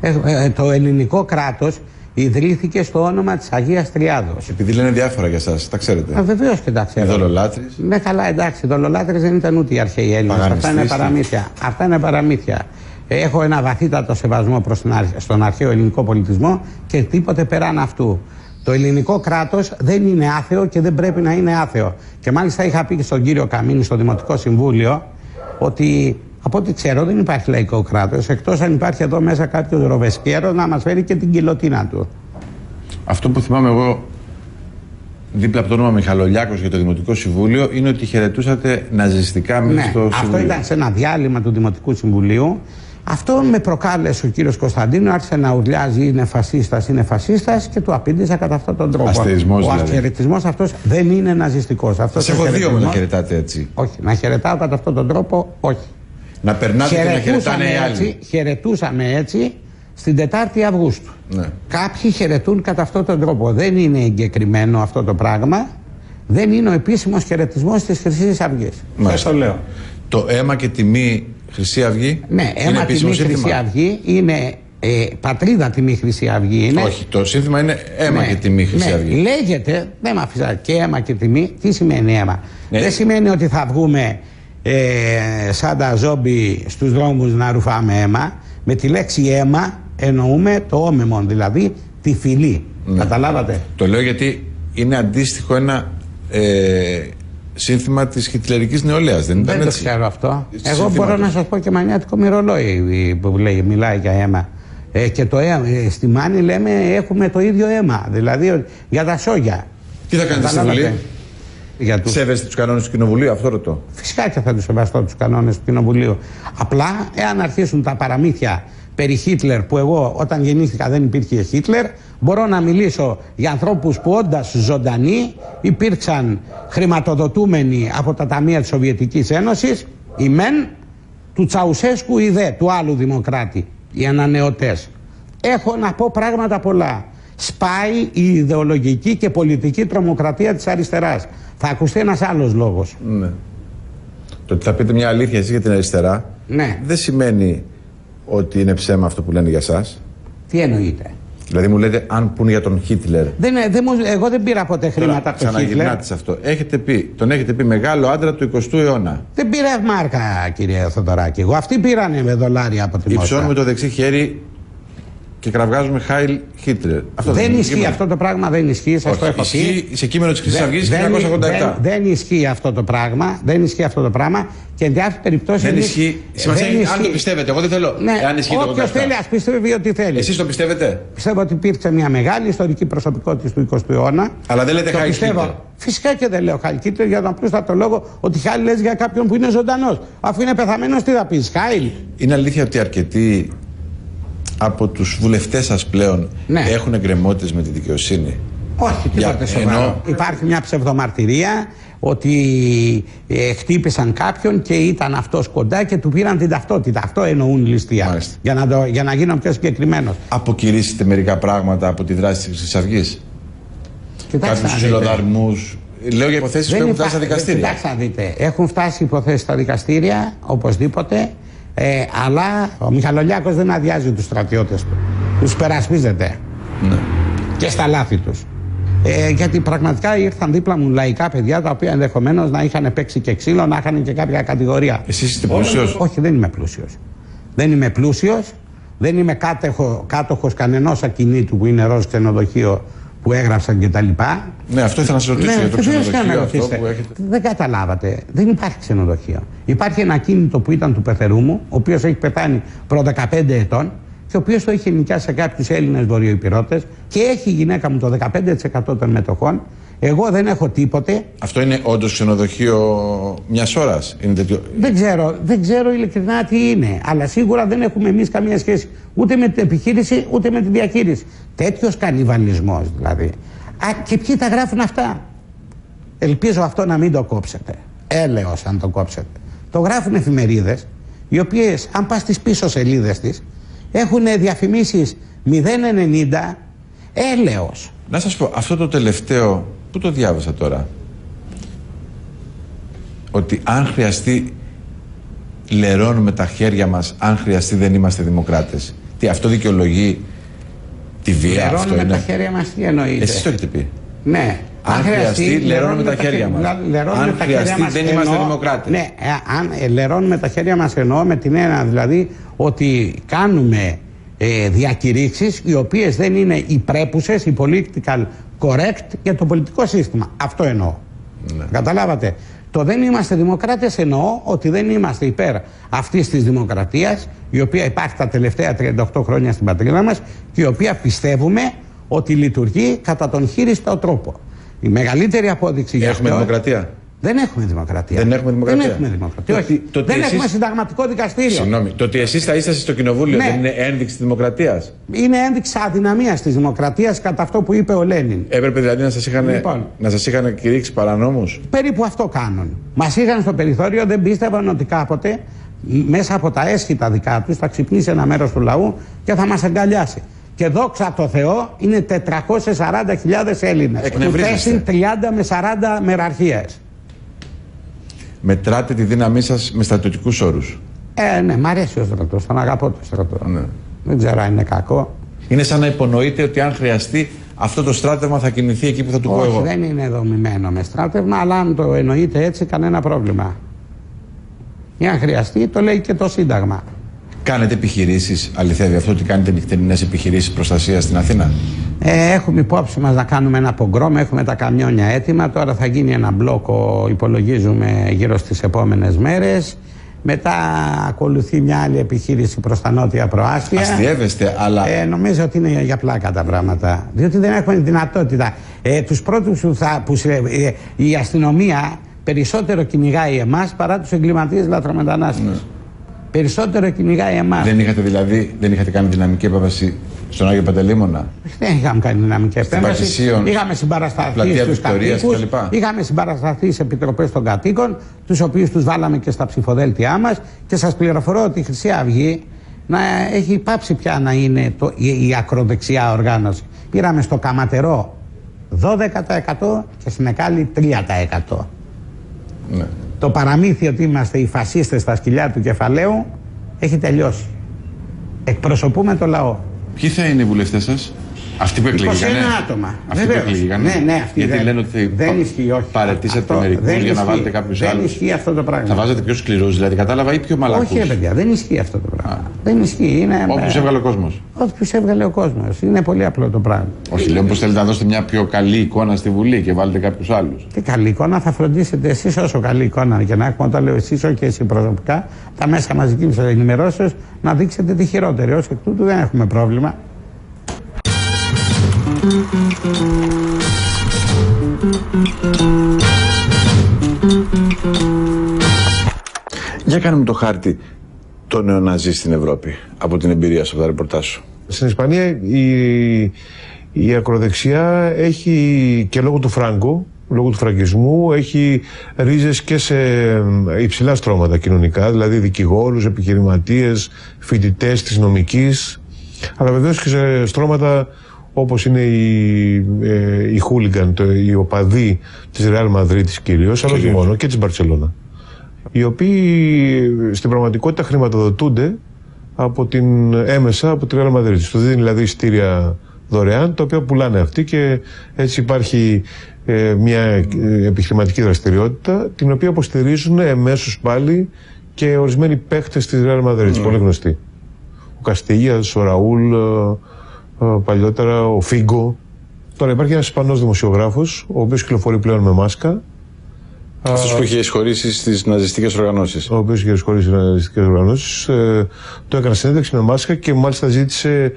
Ε, ε, το ελληνικό κράτος ιδρύθηκε στο όνομα της Αγίας Τριάδος. Επειδή λένε διάφορα για εσά, τα ξέρετε. Βεβαίως και τα Οι ξέρω. δολολάτρες. Ναι, καλά, εντάξει. Οι δολολάτρες δεν ήταν ούτε οι αρχαίοι Έλληνες. Αυτά είναι Παγανιστές. παραμύθια. Αυτά είναι παραμύθια. Έχω ένα βαθύτατο σεβασμό προς την αρχ- στον αρχαίο ελληνικό πολιτισμό και τίποτε πέραν αυτού. Το ελληνικό κράτος δεν είναι άθεο και δεν πρέπει να είναι άθεο. Και μάλιστα είχα πει και στον κύριο Καμίνη στο Δημοτικό Συμβούλιο ότι από ό,τι ξέρω δεν υπάρχει λαϊκό κράτος εκτός αν υπάρχει εδώ μέσα κάποιος ροβεσκέρο να μας φέρει και την κοιλωτίνα του. Αυτό που θυμάμαι εγώ δίπλα από το όνομα Μιχαλολιάκος για το Δημοτικό Συμβούλιο είναι ότι χαιρετούσατε ναζιστικά μέσα Ναι, στο αυτό Συμβούλιο. ήταν σε ένα διάλειμμα του Δημοτικού Συμβουλίου. Αυτό με προκάλεσε ο κύριος Κωνσταντίνου, άρχισε να ουρλιάζει είναι φασίστας, είναι φασίστας και του απήντησα κατά αυτόν τον τρόπο. Αστερισμός ο δηλαδή. χαιρετισμός αυτός δεν είναι ναζιστικός. Αυτός Σας ο έχω δει όμω να χαιρετισμός- χαιρετάτε έτσι. Όχι, να χαιρετάω κατά αυτόν τον τρόπο, όχι. Να περνάτε και να χαιρετάνε οι άλλοι. έτσι, χαιρετούσαμε έτσι στην 4η Αυγούστου. Ναι. Κάποιοι χαιρετούν κατά αυτόν τον τρόπο. Δεν είναι εγκεκριμένο αυτό το πράγμα. Δεν είναι ο επίσημος χαιρετισμός της Χρυσής Αυγής. Σας Μάλιστα. το λέω. Το αίμα και τιμή Χρυσή Αυγή; Ναι, είναι αίμα επίσημο τιμή σύνθημα; Χρυσή Αυγή είναι ε, πατρίδα τιμή Χρυσή Αυγή. Είναι. Όχι, το σύνθημα είναι αίμα Ναι, και τιμή Χρυσή ναι, Αυγή. Λέγεται, δεν με αφήσα και αίμα και τιμή. Τι σημαίνει αίμα; Ναι. Δεν σημαίνει ότι θα βγούμε ε, σαν τα ζόμπι στους δρόμους να ρουφάμε αίμα. Με τη λέξη αίμα εννοούμε το όμεμον, δηλαδή τη φυλή. Ναι. Καταλάβατε; Το λέω γιατί είναι αντίστοιχο ένα ε, σύνθημα της χιτλερικής νεολαίας, δεν ήταν Δεν το έτσι; ξέρω αυτό. Στη Εγώ συνθήματος. μπορώ να σας πω και μανιάτικο μυρολόι που λέει, μιλάει για αίμα. Ε, και το αίμα, ε, στη Μάνη λέμε έχουμε το ίδιο αίμα, δηλαδή για τα σόγια. Τι θα κάνετε στη Καταλάβατε. Βουλή, Για τους... σέβεστε τους κανόνες του Κοινοβουλίου, αυτό ρωτώ. Φυσικά και θα τους σεβαστώ τους κανόνες του Κοινοβουλίου. Απλά, εάν αρχίσουν τα παραμύθια περί Χίτλερ, που εγώ όταν γεννήθηκα δεν υπήρχε Χίτλερ, μπορώ να μιλήσω για ανθρώπους που όντας ζωντανοί υπήρξαν χρηματοδοτούμενοι από τα ταμεία της Σοβιετικής Ένωσης, η μεν, του Τσαουσέσκου η δε, του άλλου δημοκράτη, οι ανανεωτές. Έχω να πω πράγματα πολλά. Σπάει η ιδεολογική και πολιτική τρομοκρατία της αριστεράς. Θα ακουστεί ένας άλλος λόγος. Ναι. Το ότι θα πείτε μια αλήθεια εσείς για την αριστερά Ναι. δεν σημαίνει ότι είναι ψέμα αυτό που λένε για σας. Τι εννοείται. Δηλαδή μου λέτε αν πούνε για τον Χίτλερ. Δεν, είναι- δεν μου, εγώ δεν πήρα ποτέ χρήματα από τον Χίτλερ. Ξαναγυρνάτε σε αυτό. Έχετε πει, τον έχετε πει μεγάλο άντρα του 20ου αιώνα. Δεν πήρα μάρκα, κύριε Θοδωράκη. Εγώ αυτοί πήρανε με δολάρια από τη Μόσχα. Υψώνουμε το δεξί χέρι και κραυγάζουμε Χάιλ Χίτλερ. Αυτό δεν είναι ισχύει κείμενο. αυτό το πράγμα, δεν ισχύει. Σας Όχι, το έχω ισχύει πει. σε κείμενο της Χρυσής Δεν- Αυγής δεν- 1987. Δεν, δεν ισχύει αυτό το πράγμα. Δεν ισχύει αυτό το πράγμα. Και εν διάφορε περιπτώσει. Δεν ισχύει. Σημασία είναι αν το πιστεύετε. Εγώ δεν θέλω. Ναι, εάν ισχύει το όποιος 87. θέλει, ας πιστεύει ό,τι θέλει. Εσείς το πιστεύετε; Πιστεύω ότι υπήρξε μια μεγάλη ιστορική προσωπικότητα του 20ου αιώνα. Αλλά δεν λέτε Το Χάιλ πιστεύω. Χίτλερ. Φυσικά και δεν λέω Χάιλ Χίτλερ για τον απλούστατο λόγο ότι Χάιλ λες για κάποιον που είναι ζωντανός. Αφού είναι πεθαμένος, τι θα πεις, Χάιλ. Είναι αλήθεια ότι αρκετοί από τους βουλευτές σας πλέον Ναι. έχουν εγκρεμότητες με τη δικαιοσύνη; Όχι, Για- τίποτε σοβαρό. ενώ- Υπάρχει μια ψευδομαρτυρία ότι ε, χτύπησαν κάποιον και ήταν αυτός κοντά και του πήραν την ταυτότητα. Αυτό εννοούν οι ληστεία. Για να, το, για να γίνω πιο συγκεκριμένος. Αποκηρύσετε μερικά πράγματα από τη δράση της Χρυσής Αυγής. Κοιτάξτε Κάποιους να δείτε. ψηλοδαρμούς. Λέω για υποθέσεις που Δεν έχουν υπά- φτάσει στα δικαστήρια. Κοιτάξτε να δείτε. Έχουν φτάσει υποθέσεις στα δικαστήρια, οπωσδήποτε. Ε, αλλά ο Μιχαλολιάκος δεν αδειάζει τους στρατιώτες του. Τους περασπίζεται. Ναι. Και στα λάθη τους. Ε, γιατί πραγματικά ήρθαν δίπλα μου λαϊκά παιδιά τα οποία ενδεχομένως να είχαν παίξει και ξύλο, να είχαν και κάποια κατηγορία. Εσείς είστε πλούσιος; Όχι, δεν είμαι πλούσιος. Δεν είμαι πλούσιος. Δεν είμαι κάτοχο, κάτοχος κανενός ακινήτου που είναι ροζ ξενοδοχείο που έγραψαν κτλ. Ναι, αυτό ήθελα να σας ρωτήσω για το βεβαίως και να με ξενοδοχείο αυτό ρωτήσετε. που έχετε. Δεν καταλάβατε. Δεν υπάρχει ξενοδοχείο. Υπάρχει ένα κίνητο που ήταν του πεθερού μου, ο οποίος έχει πεθάνει προ 15 ετών και ο οποίος το είχε νοικιάσει σε κάποιους Έλληνες βορειοϊπηρώτε και έχει η γυναίκα μου το 15% των μετοχών. Εγώ δεν έχω τίποτε. Αυτό είναι όντως ξενοδοχείο μιας ώρας. Είναι τέτοιο... Δεν ξέρω, δεν ξέρω ειλικρινά τι είναι. Αλλά σίγουρα δεν έχουμε εμείς καμία σχέση ούτε με την επιχείρηση ούτε με τη διαχείριση. Τέτοιος κανιβαλισμός δηλαδή. Α, και ποιοι τα γράφουν αυτά; Ελπίζω αυτό να μην το κόψετε. Έλεος αν το κόψετε. Το γράφουν εφημερίδες οι οποίες αν πας στις πίσω σελίδες της έχουν διαφημίσεις 0,90 έλεος. Να σας πω, αυτό το τελευταίο, πού το διάβασα τώρα. Ότι αν χρειαστεί λερώνουμε τα χέρια μας, αν χρειαστεί δεν είμαστε δημοκράτες. Τι, αυτό δικαιολογεί τη βία, αυτό Λερώνουμε είναι; τα χέρια μας τι εννοείται; Εσείς το έχετε πει. Ναι. Αν χρειαστεί, λερώνουμε τα χέρια μας. λα- λερώνουμε Αν τα χρειαστεί, χέρια μας δεν είμαστε εννοώ- δημοκράτες. Ναι, ε, αν ε, λερώνουμε τα χέρια μας εννοώ με την έννοια δηλαδή ότι κάνουμε ε, διακηρύξεις οι οποίες δεν είναι οι πρέπουσες, οι political correct για το πολιτικό σύστημα. Αυτό εννοώ. Ναι. Καταλάβατε. Το δεν είμαστε δημοκράτες εννοώ ότι δεν είμαστε υπέρ αυτής της δημοκρατίας η οποία υπάρχει τα τελευταία 38 χρόνια στην πατρίδα μας και η οποία πιστεύουμε ότι λειτουργεί κατά τον χείριστο τρόπο. Η μεγαλύτερη απόδειξη για Έχουμε αυτό... δημοκρατία. Δεν έχουμε δημοκρατία. Δεν έχουμε δημοκρατία. Δεν έχουμε δημοκρατία. Το Όχι. ότι- το ότι δεν εσείς- έχουμε συνταγματικό δικαστήριο. Συγγνώμη, το ότι εσείς θα είσαστε στο κοινοβούλιο Ναι. δεν είναι ένδειξη δημοκρατίας. Είναι ένδειξη αδυναμίας της δημοκρατίας κατά αυτό που είπε ο Λένιν. Έπρεπε δηλαδή να σας είχαν, Λοιπόν. να σας είχαν κηρύξει παρανόμους. Περίπου αυτό κάνουν. Μας είχαν στο περιθώριο, δεν πίστευαν ότι κάποτε μέσα από τα έσχυτα δικά τους θα ξυπνήσει ένα μέρος του λαού και θα μας αγκαλιάσει. Και δόξα τω Θεώ είναι 440.000 Έλληνες. Του Εκνευρίζεστε. θέσουν 30 με 40 μεραρχίες. Μετράτε τη δύναμή σας με στρατιωτικούς όρους. Ε, ναι, μ' αρέσει ο στρατός, τον αγαπώ τον στρατό. Δεν ξέρω αν είναι κακό. Είναι σαν να υπονοείτε ότι αν χρειαστεί αυτό το στράτευμα θα κινηθεί εκεί που θα του πω Όχι, εγώ. δεν είναι δομημένο με στράτευμα, αλλά αν το εννοείτε έτσι, κανένα πρόβλημα. Ή αν χρειαστεί, το λέει και το Σύνταγμα. Κάνετε επιχειρήσεις, αληθεύει αυτό ότι κάνετε νυχτερινές επιχειρήσεις προστασίας στην Αθήνα; Ε, έχουμε υπόψη μας να κάνουμε ένα πογκρόμ, έχουμε τα καμιόνια έτοιμα. Τώρα θα γίνει ένα μπλόκο, υπολογίζουμε γύρω στις επόμενες μέρες. Μετά ακολουθεί μια άλλη επιχείρηση προς τα νότια προάστια. Αστειεύεστε, αλλά Ε, νομίζω ότι είναι για πλάκα τα πράγματα. Διότι δεν έχουμε δυνατότητα. Ε, τους πρώτους που, θα, που σε- ε, η αστυνομία περισσότερο κυνηγάει εμάς παρά τους εγκληματίες λαθρομετανάστες. Περισσότερο κυνηγάει εμάς. δεν είχατε δηλαδή, δεν είχατε κάνει δυναμική επέμβαση στον Άγιο Παντελήμωνα; Δεν είχαμε κάνει δυναμική επέμβαση. Πατησίων, Είχαμε συμπαρασταθείς πλατεία στου Βικτωρίας κατοίκους. κτλ. Είχαμε συμπαρασταθείς σε επιτροπές των κατοίκων, τους οποίους τους βάλαμε και στα ψηφοδέλτια μας. Και σας πληροφορώ ότι η Χρυσή Αυγή να έχει πάψει πια να είναι το, η, η ακροδεξιά οργάνωση. Πήραμε στο Καματερό 12% και στην Εκάλη 3%. Ναι. Το παραμύθι ότι είμαστε οι φασίστες στα σκυλιά του κεφαλαίου έχει τελειώσει. Εκπροσωπούμε το λαό. Ποιοι θα είναι οι βουλευτές σας, Αυτοί που 21 εκλεγήκανε. άτομα. Αυτοί που Βεβαίως. εκλεγήκανε. Ναι, ναι, αυτοί Γιατί δεν- λένε ότι δεν ισχύει, όχι. παρετήσατε Αυτό μερικούς δεν για να ισχύει. βάλετε κάποιους Δεν άλλους. ισχύει αυτό το πράγμα. Θα βάζετε πιο σκληρούς, δηλαδή κατάλαβα, ή πιο μαλακούς. Όχι, ρε παιδιά, δεν ισχύει αυτό το πράγμα. Δεν ισχύει. Είναι. Όποιου έβγαλε ο κόσμος. Όποιου έβγαλε ο κόσμος. Είναι πολύ απλό το πράγμα. Όχι, λέω πω θέλετε να δώσετε μια πιο καλή εικόνα στη Βουλή και βάλετε κάποιους άλλους. Τι καλή εικόνα θα φροντίσετε εσείς όσο καλή εικόνα και να έχουμε, όταν λέω εσείς, όχι εσύ προσωπικά, τα μέσα μαζικής ενημερώσεως να δείξετε τη χειρότερη. Ω εκ τούτου δεν έχουμε πρόβλημα. Για κάνουμε το χάρτη το νεοναζί στην Ευρώπη από την εμπειρία σου, από τα ρεπορτάζ σου. Στην Ισπανία η, η ακροδεξιά έχει και λόγω του Φράγκο, λόγω του φραγκισμού, έχει ρίζες και σε ε, υψηλά στρώματα κοινωνικά, δηλαδή δικηγόρους, επιχειρηματίες, φοιτητές της νομικής, αλλά βεβαίως και σε στρώματα όπως είναι οι, ε, οι χούλιγκαν, το, οι οπαδοί της Ρεάλ Μαδρίτης κυρίως, αλλά όχι μόνο, και της Μπαρτσελώνα οι οποίοι στην πραγματικότητα χρηματοδοτούνται από την έμεσα από τη Real Madrid. Τους δίνει δηλαδή ειστήρια δωρεάν, τα οποία πουλάνε αυτοί και έτσι υπάρχει ε, μια ε, επιχειρηματική δραστηριότητα την οποία αποστηρίζουν εμέσως πάλι και ορισμένοι παίχτες της Real Madrid, πολύ γνωστοί. Ο Καστίγιας, ο Ραούλ, ε, ε, παλιότερα ο Φίγκο. Τώρα υπάρχει ένας Ισπανός δημοσιογράφος, ο οποίος κυκλοφορεί πλέον με μάσκα, Αυτός που είχε εισχωρήσει στις ναζιστικές οργανώσεις. ο οποίος είχε σχολήσει στις ναζιστικές οργανώσεις, ε, το έκανε συνέντευξη με μάσκα και μάλιστα ζήτησε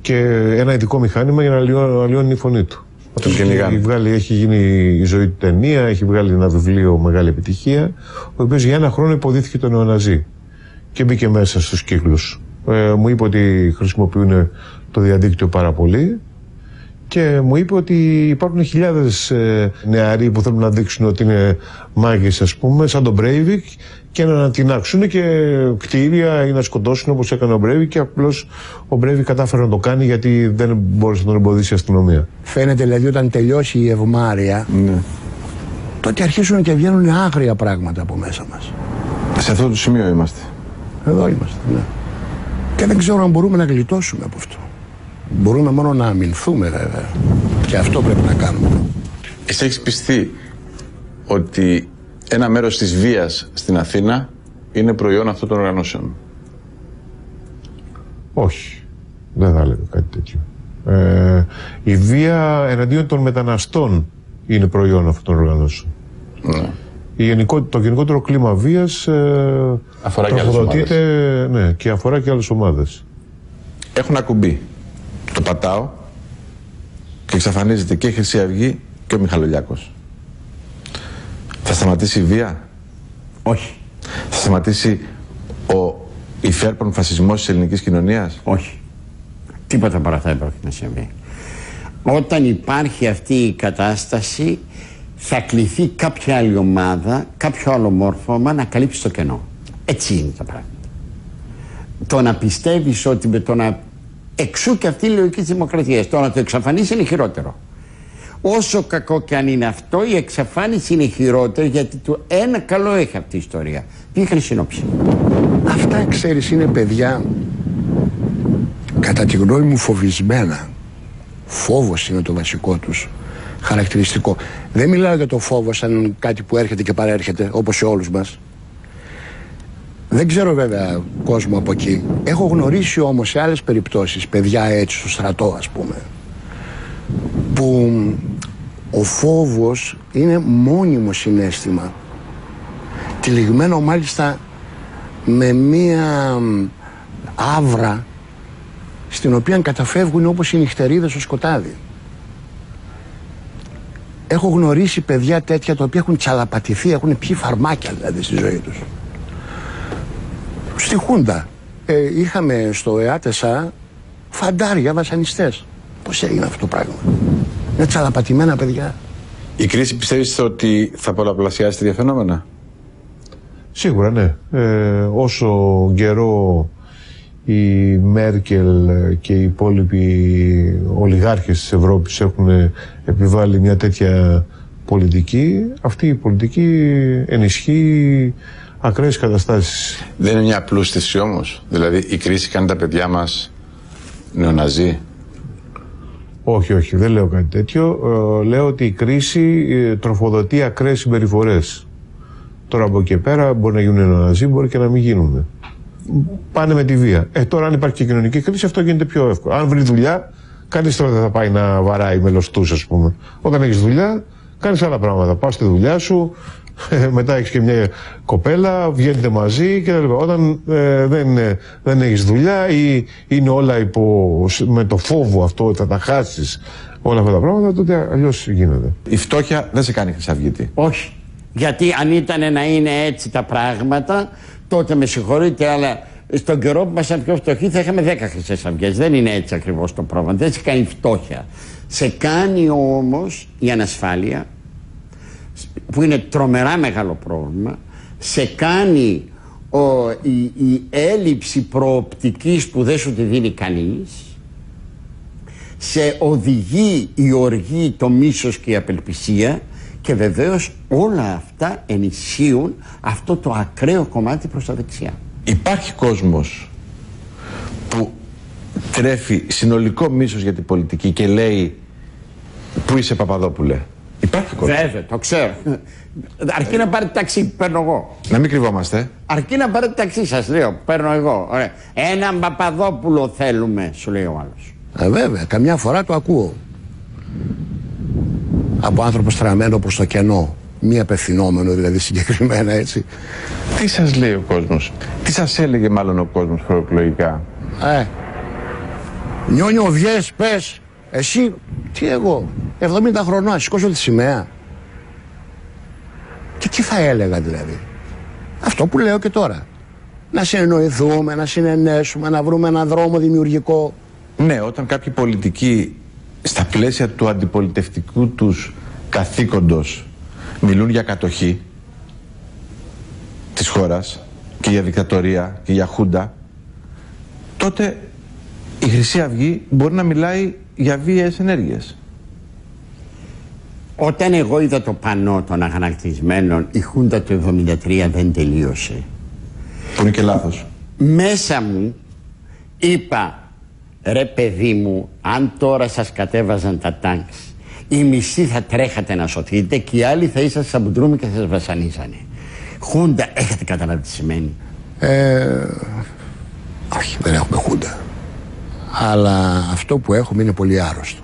και ένα ειδικό μηχάνημα για να αλλοιώ- αλλοιώνει η φωνή του. Τον κυνηγάνε. Έχει, βγάλει, έχει γίνει η ζωή του ταινία, έχει βγάλει ένα βιβλίο μεγάλη επιτυχία, ο οποίος για ένα χρόνο υποδίθηκε τον νεοναζί και μπήκε μέσα στους κύκλους. Ε, μου είπε ότι χρησιμοποιούν το διαδίκτυο πάρα πολύ και μου είπε ότι υπάρχουν χιλιάδες ε, νεαροί που θέλουν να δείξουν ότι είναι μάγκες ας πούμε, σαν τον Μπρέιβικ και να ανατινάξουν και κτίρια ή να σκοτώσουν όπως έκανε ο Μπρέιβικ και απλώς ο Μπρέιβικ κατάφερε να το κάνει γιατί δεν μπόρεσε να τον εμποδίσει η αστυνομία. Φαίνεται δηλαδή όταν τελειώσει η ευμάρεια, Ναι. τότε αρχίζουν και βγαίνουν άγρια πράγματα από μέσα μας. Σε αυτό το σημείο είμαστε. Εδώ είμαστε, ναι. Και δεν ξέρω αν μπορούμε να γλιτώσουμε από αυτό. Μπορούμε μόνο να αμυνθούμε βέβαια. Και αυτό πρέπει να κάνουμε. Εσύ έχεις πιστεί ότι ένα μέρος της βίας στην Αθήνα είναι προϊόν αυτών των οργανώσεων; Όχι, δεν θα έλεγα κάτι τέτοιο. Ε, η βία εναντίον των μεταναστών είναι προϊόν αυτών των οργανώσεων. Ναι. Η γενικό, το γενικότερο κλίμα βίας ε, Αφορά και άλλες τροφοδοτείται, ναι, και αφορά και άλλες ομάδες. Έχω ένα κουμπί. Το πατάω και εξαφανίζεται και η Χρυσή Αυγή και ο Μιχαλολιάκος. Θα σταματήσει η βία; Όχι. Θα σταματήσει ο υφέρπον φασισμός της ελληνικής κοινωνίας; Όχι. Τίποτα παρά θα έπρεπε να συμβεί. Όταν υπάρχει αυτή η κατάσταση θα κληθεί κάποια άλλη ομάδα, κάποιο άλλο μόρφωμα να καλύψει το κενό. Έτσι είναι τα πράγματα. Το να πιστεύεις ότι με το να εξού και αυτή η λογική της δημοκρατίας, το να το εξαφανίσει είναι χειρότερο. Όσο κακό και αν είναι αυτό, η εξαφάνιση είναι χειρότερη γιατί το ένα καλό έχει αυτή η ιστορία. Πήγαινε συνόψη. Αυτά, ξέρεις, είναι παιδιά κατά τη γνώμη μου φοβισμένα. Φόβος είναι το βασικό τους χαρακτηριστικό. Δεν μιλάω για το φόβος σαν κάτι που έρχεται και παρέρχεται, όπως σε όλους μας. Δεν ξέρω βέβαια κόσμο από εκεί. Έχω γνωρίσει όμως σε άλλες περιπτώσεις παιδιά έτσι στο στρατό ας πούμε που ο φόβος είναι μόνιμο συνέστημα τυλιγμένο μάλιστα με μία άβρα στην οποία καταφεύγουν όπως οι νυχτερίδες στο σκοτάδι. Έχω γνωρίσει παιδιά τέτοια τα οποία έχουν τσαλαπατηθεί, έχουν πιει φαρμάκια δηλαδή στη ζωή τους. Στη Χούντα ε, είχαμε στο ΕΑΤΕΣΑ φαντάρια βασανιστές. Πώς έγινε αυτό το πράγμα; Είναι τσαλαπατημένα παιδιά. Η κρίση πιστεύεις ότι θα πολλαπλασιάσει τέτοια φαινόμενα. Σίγουρα ναι. Ε, όσο καιρό η Μέρκελ και οι υπόλοιποι ολιγάρχες της Ευρώπης έχουν επιβάλει μια τέτοια πολιτική, αυτή η πολιτική ενισχύει ακραίες καταστάσεις. Δεν είναι μια απλούστηση όμως. Δηλαδή η κρίση κάνει τα παιδιά μας νεοναζί. Όχι, όχι, δεν λέω κάτι τέτοιο. Ε, λέω ότι η κρίση ε, τροφοδοτεί ακραίες συμπεριφορές. Τώρα από εκεί και πέρα μπορεί να γίνουν ένα μπορεί και να μην γίνουν. Πάνε με τη βία. Ε, τώρα αν υπάρχει και κοινωνική κρίση, αυτό γίνεται πιο εύκολο. Αν βρει δουλειά, κανείς τώρα δεν θα πάει να βαράει μελωστού, ας πούμε. Όταν έχεις δουλειά, κάνεις άλλα πράγματα. Πας στη δουλειά σου, ε, <laughs> μετά έχεις και μια κοπέλα, βγαίνετε μαζί και Όταν ε, δεν, ε, δεν έχεις δουλειά ή είναι όλα υπό, με το φόβο αυτό ότι θα τα χάσεις όλα αυτά τα πράγματα, τότε αλλιώς γίνεται. Η φτώχεια δεν σε κάνει χρυσαυγήτη. Όχι. Γιατί αν ήταν να είναι έτσι τα πράγματα, τότε με συγχωρείτε, αλλά στον καιρό που ήμασταν πιο φτωχοί θα είχαμε 10 χρυσές αυγές. Δεν είναι έτσι ακριβώς το πρόβλημα. Δεν σε κάνει φτώχεια. Σε κάνει όμως η ανασφάλεια, που είναι τρομερά μεγάλο πρόβλημα, σε κάνει ο, η, η έλλειψη προοπτικής που δεν σου τη δίνει κανείς, σε οδηγεί η οργή, το μίσος και η απελπισία και βεβαίως όλα αυτά ενισχύουν αυτό το ακραίο κομμάτι προς τα δεξιά. Υπάρχει κόσμος που τρέφει συνολικό μίσος για την πολιτική και λέει Πού είσαι Παπαδόπουλε; Υπάρχει κόσμο. Βέβαια, το ξέρω. Αρκεί να πάρετε ταξί, παίρνω εγώ. Να μην κρυβόμαστε. Αρκεί να πάρετε ταξί, σας λέω. Παίρνω εγώ. Ωραία. Έναν Παπαδόπουλο θέλουμε, σου λέει ο άλλος. Ε, βέβαια, καμιά φορά το ακούω. Από άνθρωπο στραμμένο προς το κενό. Μη απευθυνόμενο δηλαδή συγκεκριμένα έτσι. Τι σας λέει ο κόσμος, τι σας έλεγε μάλλον ο κόσμος προεκλογικά; Ε, νιόνιο βγες, πες, εσύ, τι εγώ, 70 χρονών, σηκώσω τη σημαία. Και τι θα έλεγα δηλαδή. Αυτό που λέω και τώρα. Να συνεννοηθούμε, να συνενέσουμε, να βρούμε έναν δρόμο δημιουργικό. Ναι, όταν κάποιοι πολιτικοί στα πλαίσια του αντιπολιτευτικού τους καθήκοντος μιλούν για κατοχή της χώρας και για δικτατορία και για χούντα, τότε η Χρυσή Αυγή μπορεί να μιλάει για βίαιες ενέργειες. Όταν εγώ είδα το πανό των αγανακτισμένων, η Χούντα του 73 δεν τελείωσε. Που είναι και λάθος. Μέσα μου είπα, ρε παιδί μου, αν τώρα σας κατέβαζαν τα τάγκς, οι μισοί θα τρέχατε να σωθείτε και οι άλλοι θα ήσασταν σαν μπουντρούμι και θα σας βασανίσανε. Χούντα, έχετε καταλάβει τι σημαίνει. Ε, όχι, δεν έχουμε Χούντα. Αλλά αυτό που έχουμε είναι πολύ άρρωστο.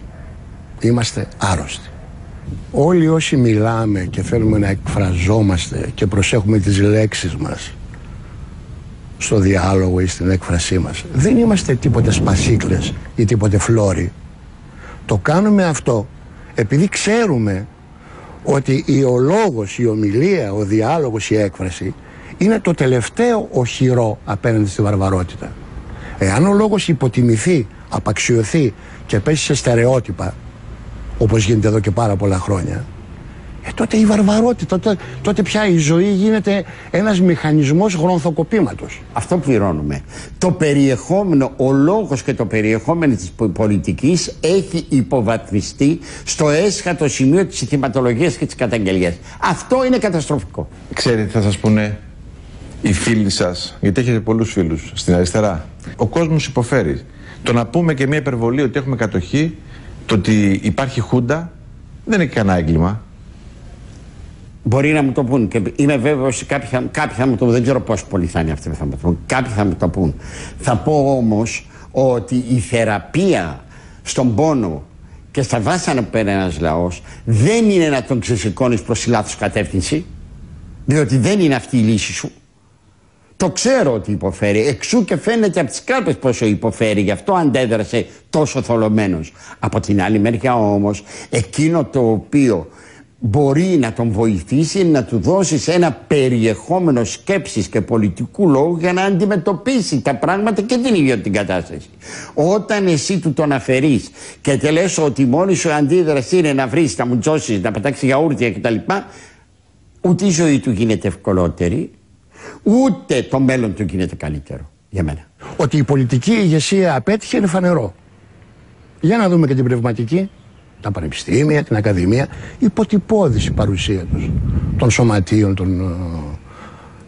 Είμαστε άρρωστοι. Όλοι όσοι μιλάμε και θέλουμε να εκφραζόμαστε και προσέχουμε τις λέξεις μας στο διάλογο ή στην έκφρασή μας δεν είμαστε τίποτε σπασίκλες ή τίποτε φλόροι. Το κάνουμε αυτό επειδή ξέρουμε ότι η, ο λόγος, η ομιλία, ο διάλογος, η έκφραση είναι το τελευταίο οχυρό απέναντι στη βαρβαρότητα. Εάν ο λόγος υποτιμηθεί, απαξιωθεί και πέσει σε στερεότυπα όπως γίνεται εδώ και πάρα πολλά χρόνια ε, τότε η βαρβαρότητα, τότε, τότε πια η ζωή γίνεται ένας μηχανισμός γρονθοκοπήματος. Αυτό πληρώνουμε. Το περιεχόμενο, ο λόγος και το περιεχόμενο της πολιτικής έχει υποβαθμιστεί στο έσχατο σημείο της θυματολογίας και της καταγγελίας. Αυτό είναι καταστροφικό. Ξέρετε, θα σας πούνε οι φίλοι σας, γιατί έχετε πολλούς φίλους στην αριστερά. Ο κόσμος υποφέρει. Το να πούμε και μια υπερβολή ότι έχουμε κατοχή, το ότι υπάρχει χούντα, δεν είναι κανένα έγκλημα. Μπορεί να μου το πούν και είμαι βέβαιος ότι κάποιοι θα, κάποιοι θα μου το πούν. Δεν ξέρω πόσο πολλοί θα είναι αυτοί που θα μου το πούν. Κάποιοι θα μου το πούν. Θα πω όμως ότι η θεραπεία στον πόνο και στα βάσανα που παίρνει ένας λαός δεν είναι να τον ξεσηκώνεις προς τη λάθος κατεύθυνση. Διότι δεν είναι αυτή η λύση σου. Το ξέρω ότι υποφέρει. Εξού και φαίνεται από τις κάρτε πόσο υποφέρει. Γι' αυτό αντέδρασε τόσο θολωμένος. Από την άλλη μεριά όμως, εκείνο το οποίο μπορεί να τον βοηθήσει να του δώσει ένα περιεχόμενο σκέψης και πολιτικού λόγου για να αντιμετωπίσει τα πράγματα και την ίδια την κατάσταση. Όταν εσύ του τον αφαιρείς και τελέσω ότι μόνη σου αντίδραση είναι να βρεις, να μου τζώσεις, να πετάξεις γιαούρτια κτλ. Ούτε η ζωή του γίνεται ευκολότερη, ούτε το μέλλον του γίνεται καλύτερο για μένα. Ότι η πολιτική ηγεσία απέτυχε είναι φανερό. Για να δούμε και την πνευματική. Τα πανεπιστήμια, την ακαδημία, υποτυπώδηση η παρουσία τους. Των σωματείων, των ε,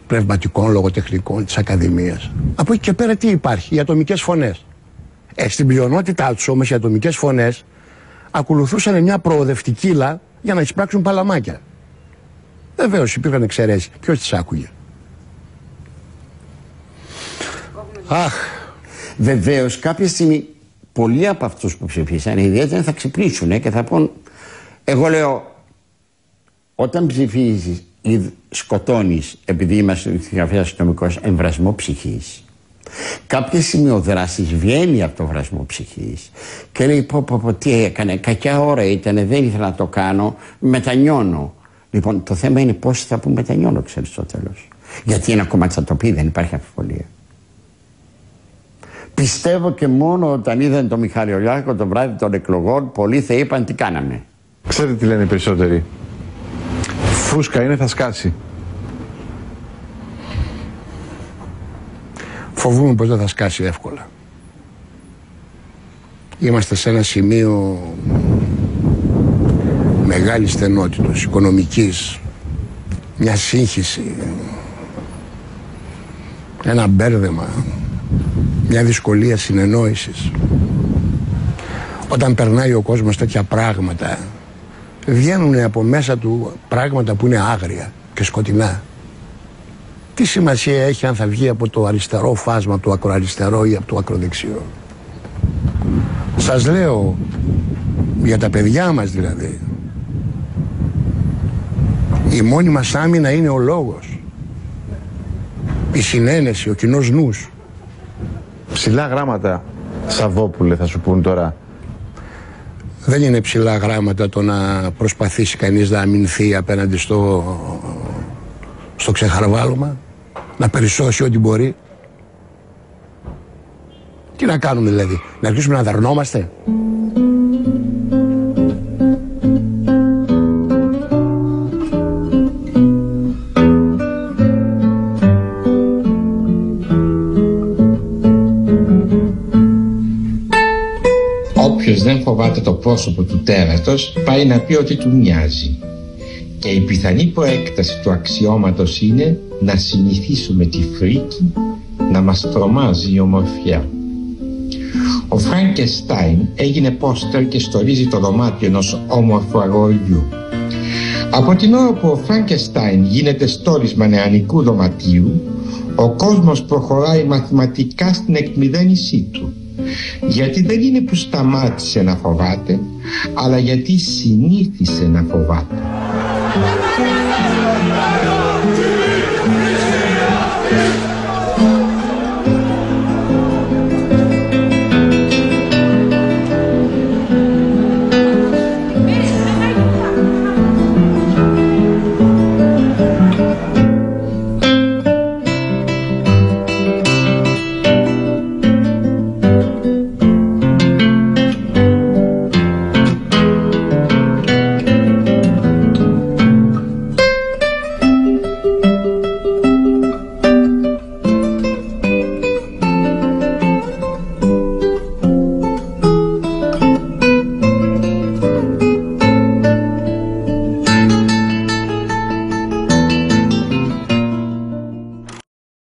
πνευματικών, λογοτεχνικών, της ακαδημίας. Από εκεί και πέρα τι υπάρχει, οι ατομικές φωνές. Ε, στην πλειονότητά τους όμως οι ατομικές φωνές ακολουθούσαν μια προοδευτική ύλα για να εισπράξουν παλαμάκια. Βεβαίως υπήρχαν εξαιρέσεις. Ποιο τις άκουγε. Αχ. Βεβαίως κάποια στιγμή πολλοί από αυτούς που ψηφίσαν ιδιαίτερα θα ξυπνήσουν και θα πούν. Εγώ λέω, όταν ψηφίζεις ή σκοτώνεις, επειδή είμαστε συγγραφέα αστυνομικό, εμβρασμό ψυχής, κάποια σημειοδράση βγαίνει από το βρασμό ψυχής και λέει: Πω, πω, πω, τι έκανε, κακιά ώρα ήταν, δεν ήθελα να το κάνω, μετανιώνω. Λοιπόν, το θέμα είναι πώς θα πούμε μετανιώνω, ξέρεις στο τέλος. Γιατί ένα κομμάτι θα το πει, δεν υπάρχει αμφιβολία. Πιστεύω και μόνο όταν είδαν τον Μιχάλη Ολιάκο το βράδυ των εκλογών, πολλοί θα είπαν τι κάναμε. Ξέρετε τι λένε οι περισσότεροι; Φούσκα είναι, θα σκάσει. Φοβούμαι πως δεν θα σκάσει εύκολα. Είμαστε σε ένα σημείο μεγάλη στενότητος, οικονομικής, μια σύγχυση, ένα μπέρδεμα, μια δυσκολία συνεννόησης. Όταν περνάει ο κόσμος τέτοια πράγματα, βγαίνουν από μέσα του πράγματα που είναι άγρια και σκοτεινά. Τι σημασία έχει αν θα βγει από το αριστερό φάσμα, από το ακροαριστερό ή από το ακροδεξιό; Σας λέω, για τα παιδιά μας δηλαδή, η μόνη μας άμυνα είναι ο λόγος. Η συνένεση, ο κοινός νους. Ψηλά γράμματα, Σαββόπουλε, θα σου πούν τώρα. Δεν είναι ψηλά γράμματα το να προσπαθήσει κανείς να αμυνθεί απέναντι στο, στο ξεχαρβάλωμα, να περισσώσει ό,τι μπορεί. Τι να κάνουμε δηλαδή, να αρχίσουμε να δαρνόμαστε; Φοβάται το πρόσωπο του τέρατος πάει να πει ότι του μοιάζει. Και η πιθανή προέκταση του αξιώματος είναι να συνηθίσουμε τη φρίκη να μας τρομάζει η ομορφιά. Ο Φραγκεστάιν έγινε πόστερ και στορίζει το δωμάτιο ενός όμορφου αγοριού. Από την ώρα που ο Φραγκεστάιν γίνεται στόρισμα νεανικού δωματίου, ο κόσμος προχωράει μαθηματικά στην εκμυδένισή του. Γιατί δεν είναι που σταμάτησε να φοβάται, αλλά γιατί συνήθισε να φοβάται. Thank you.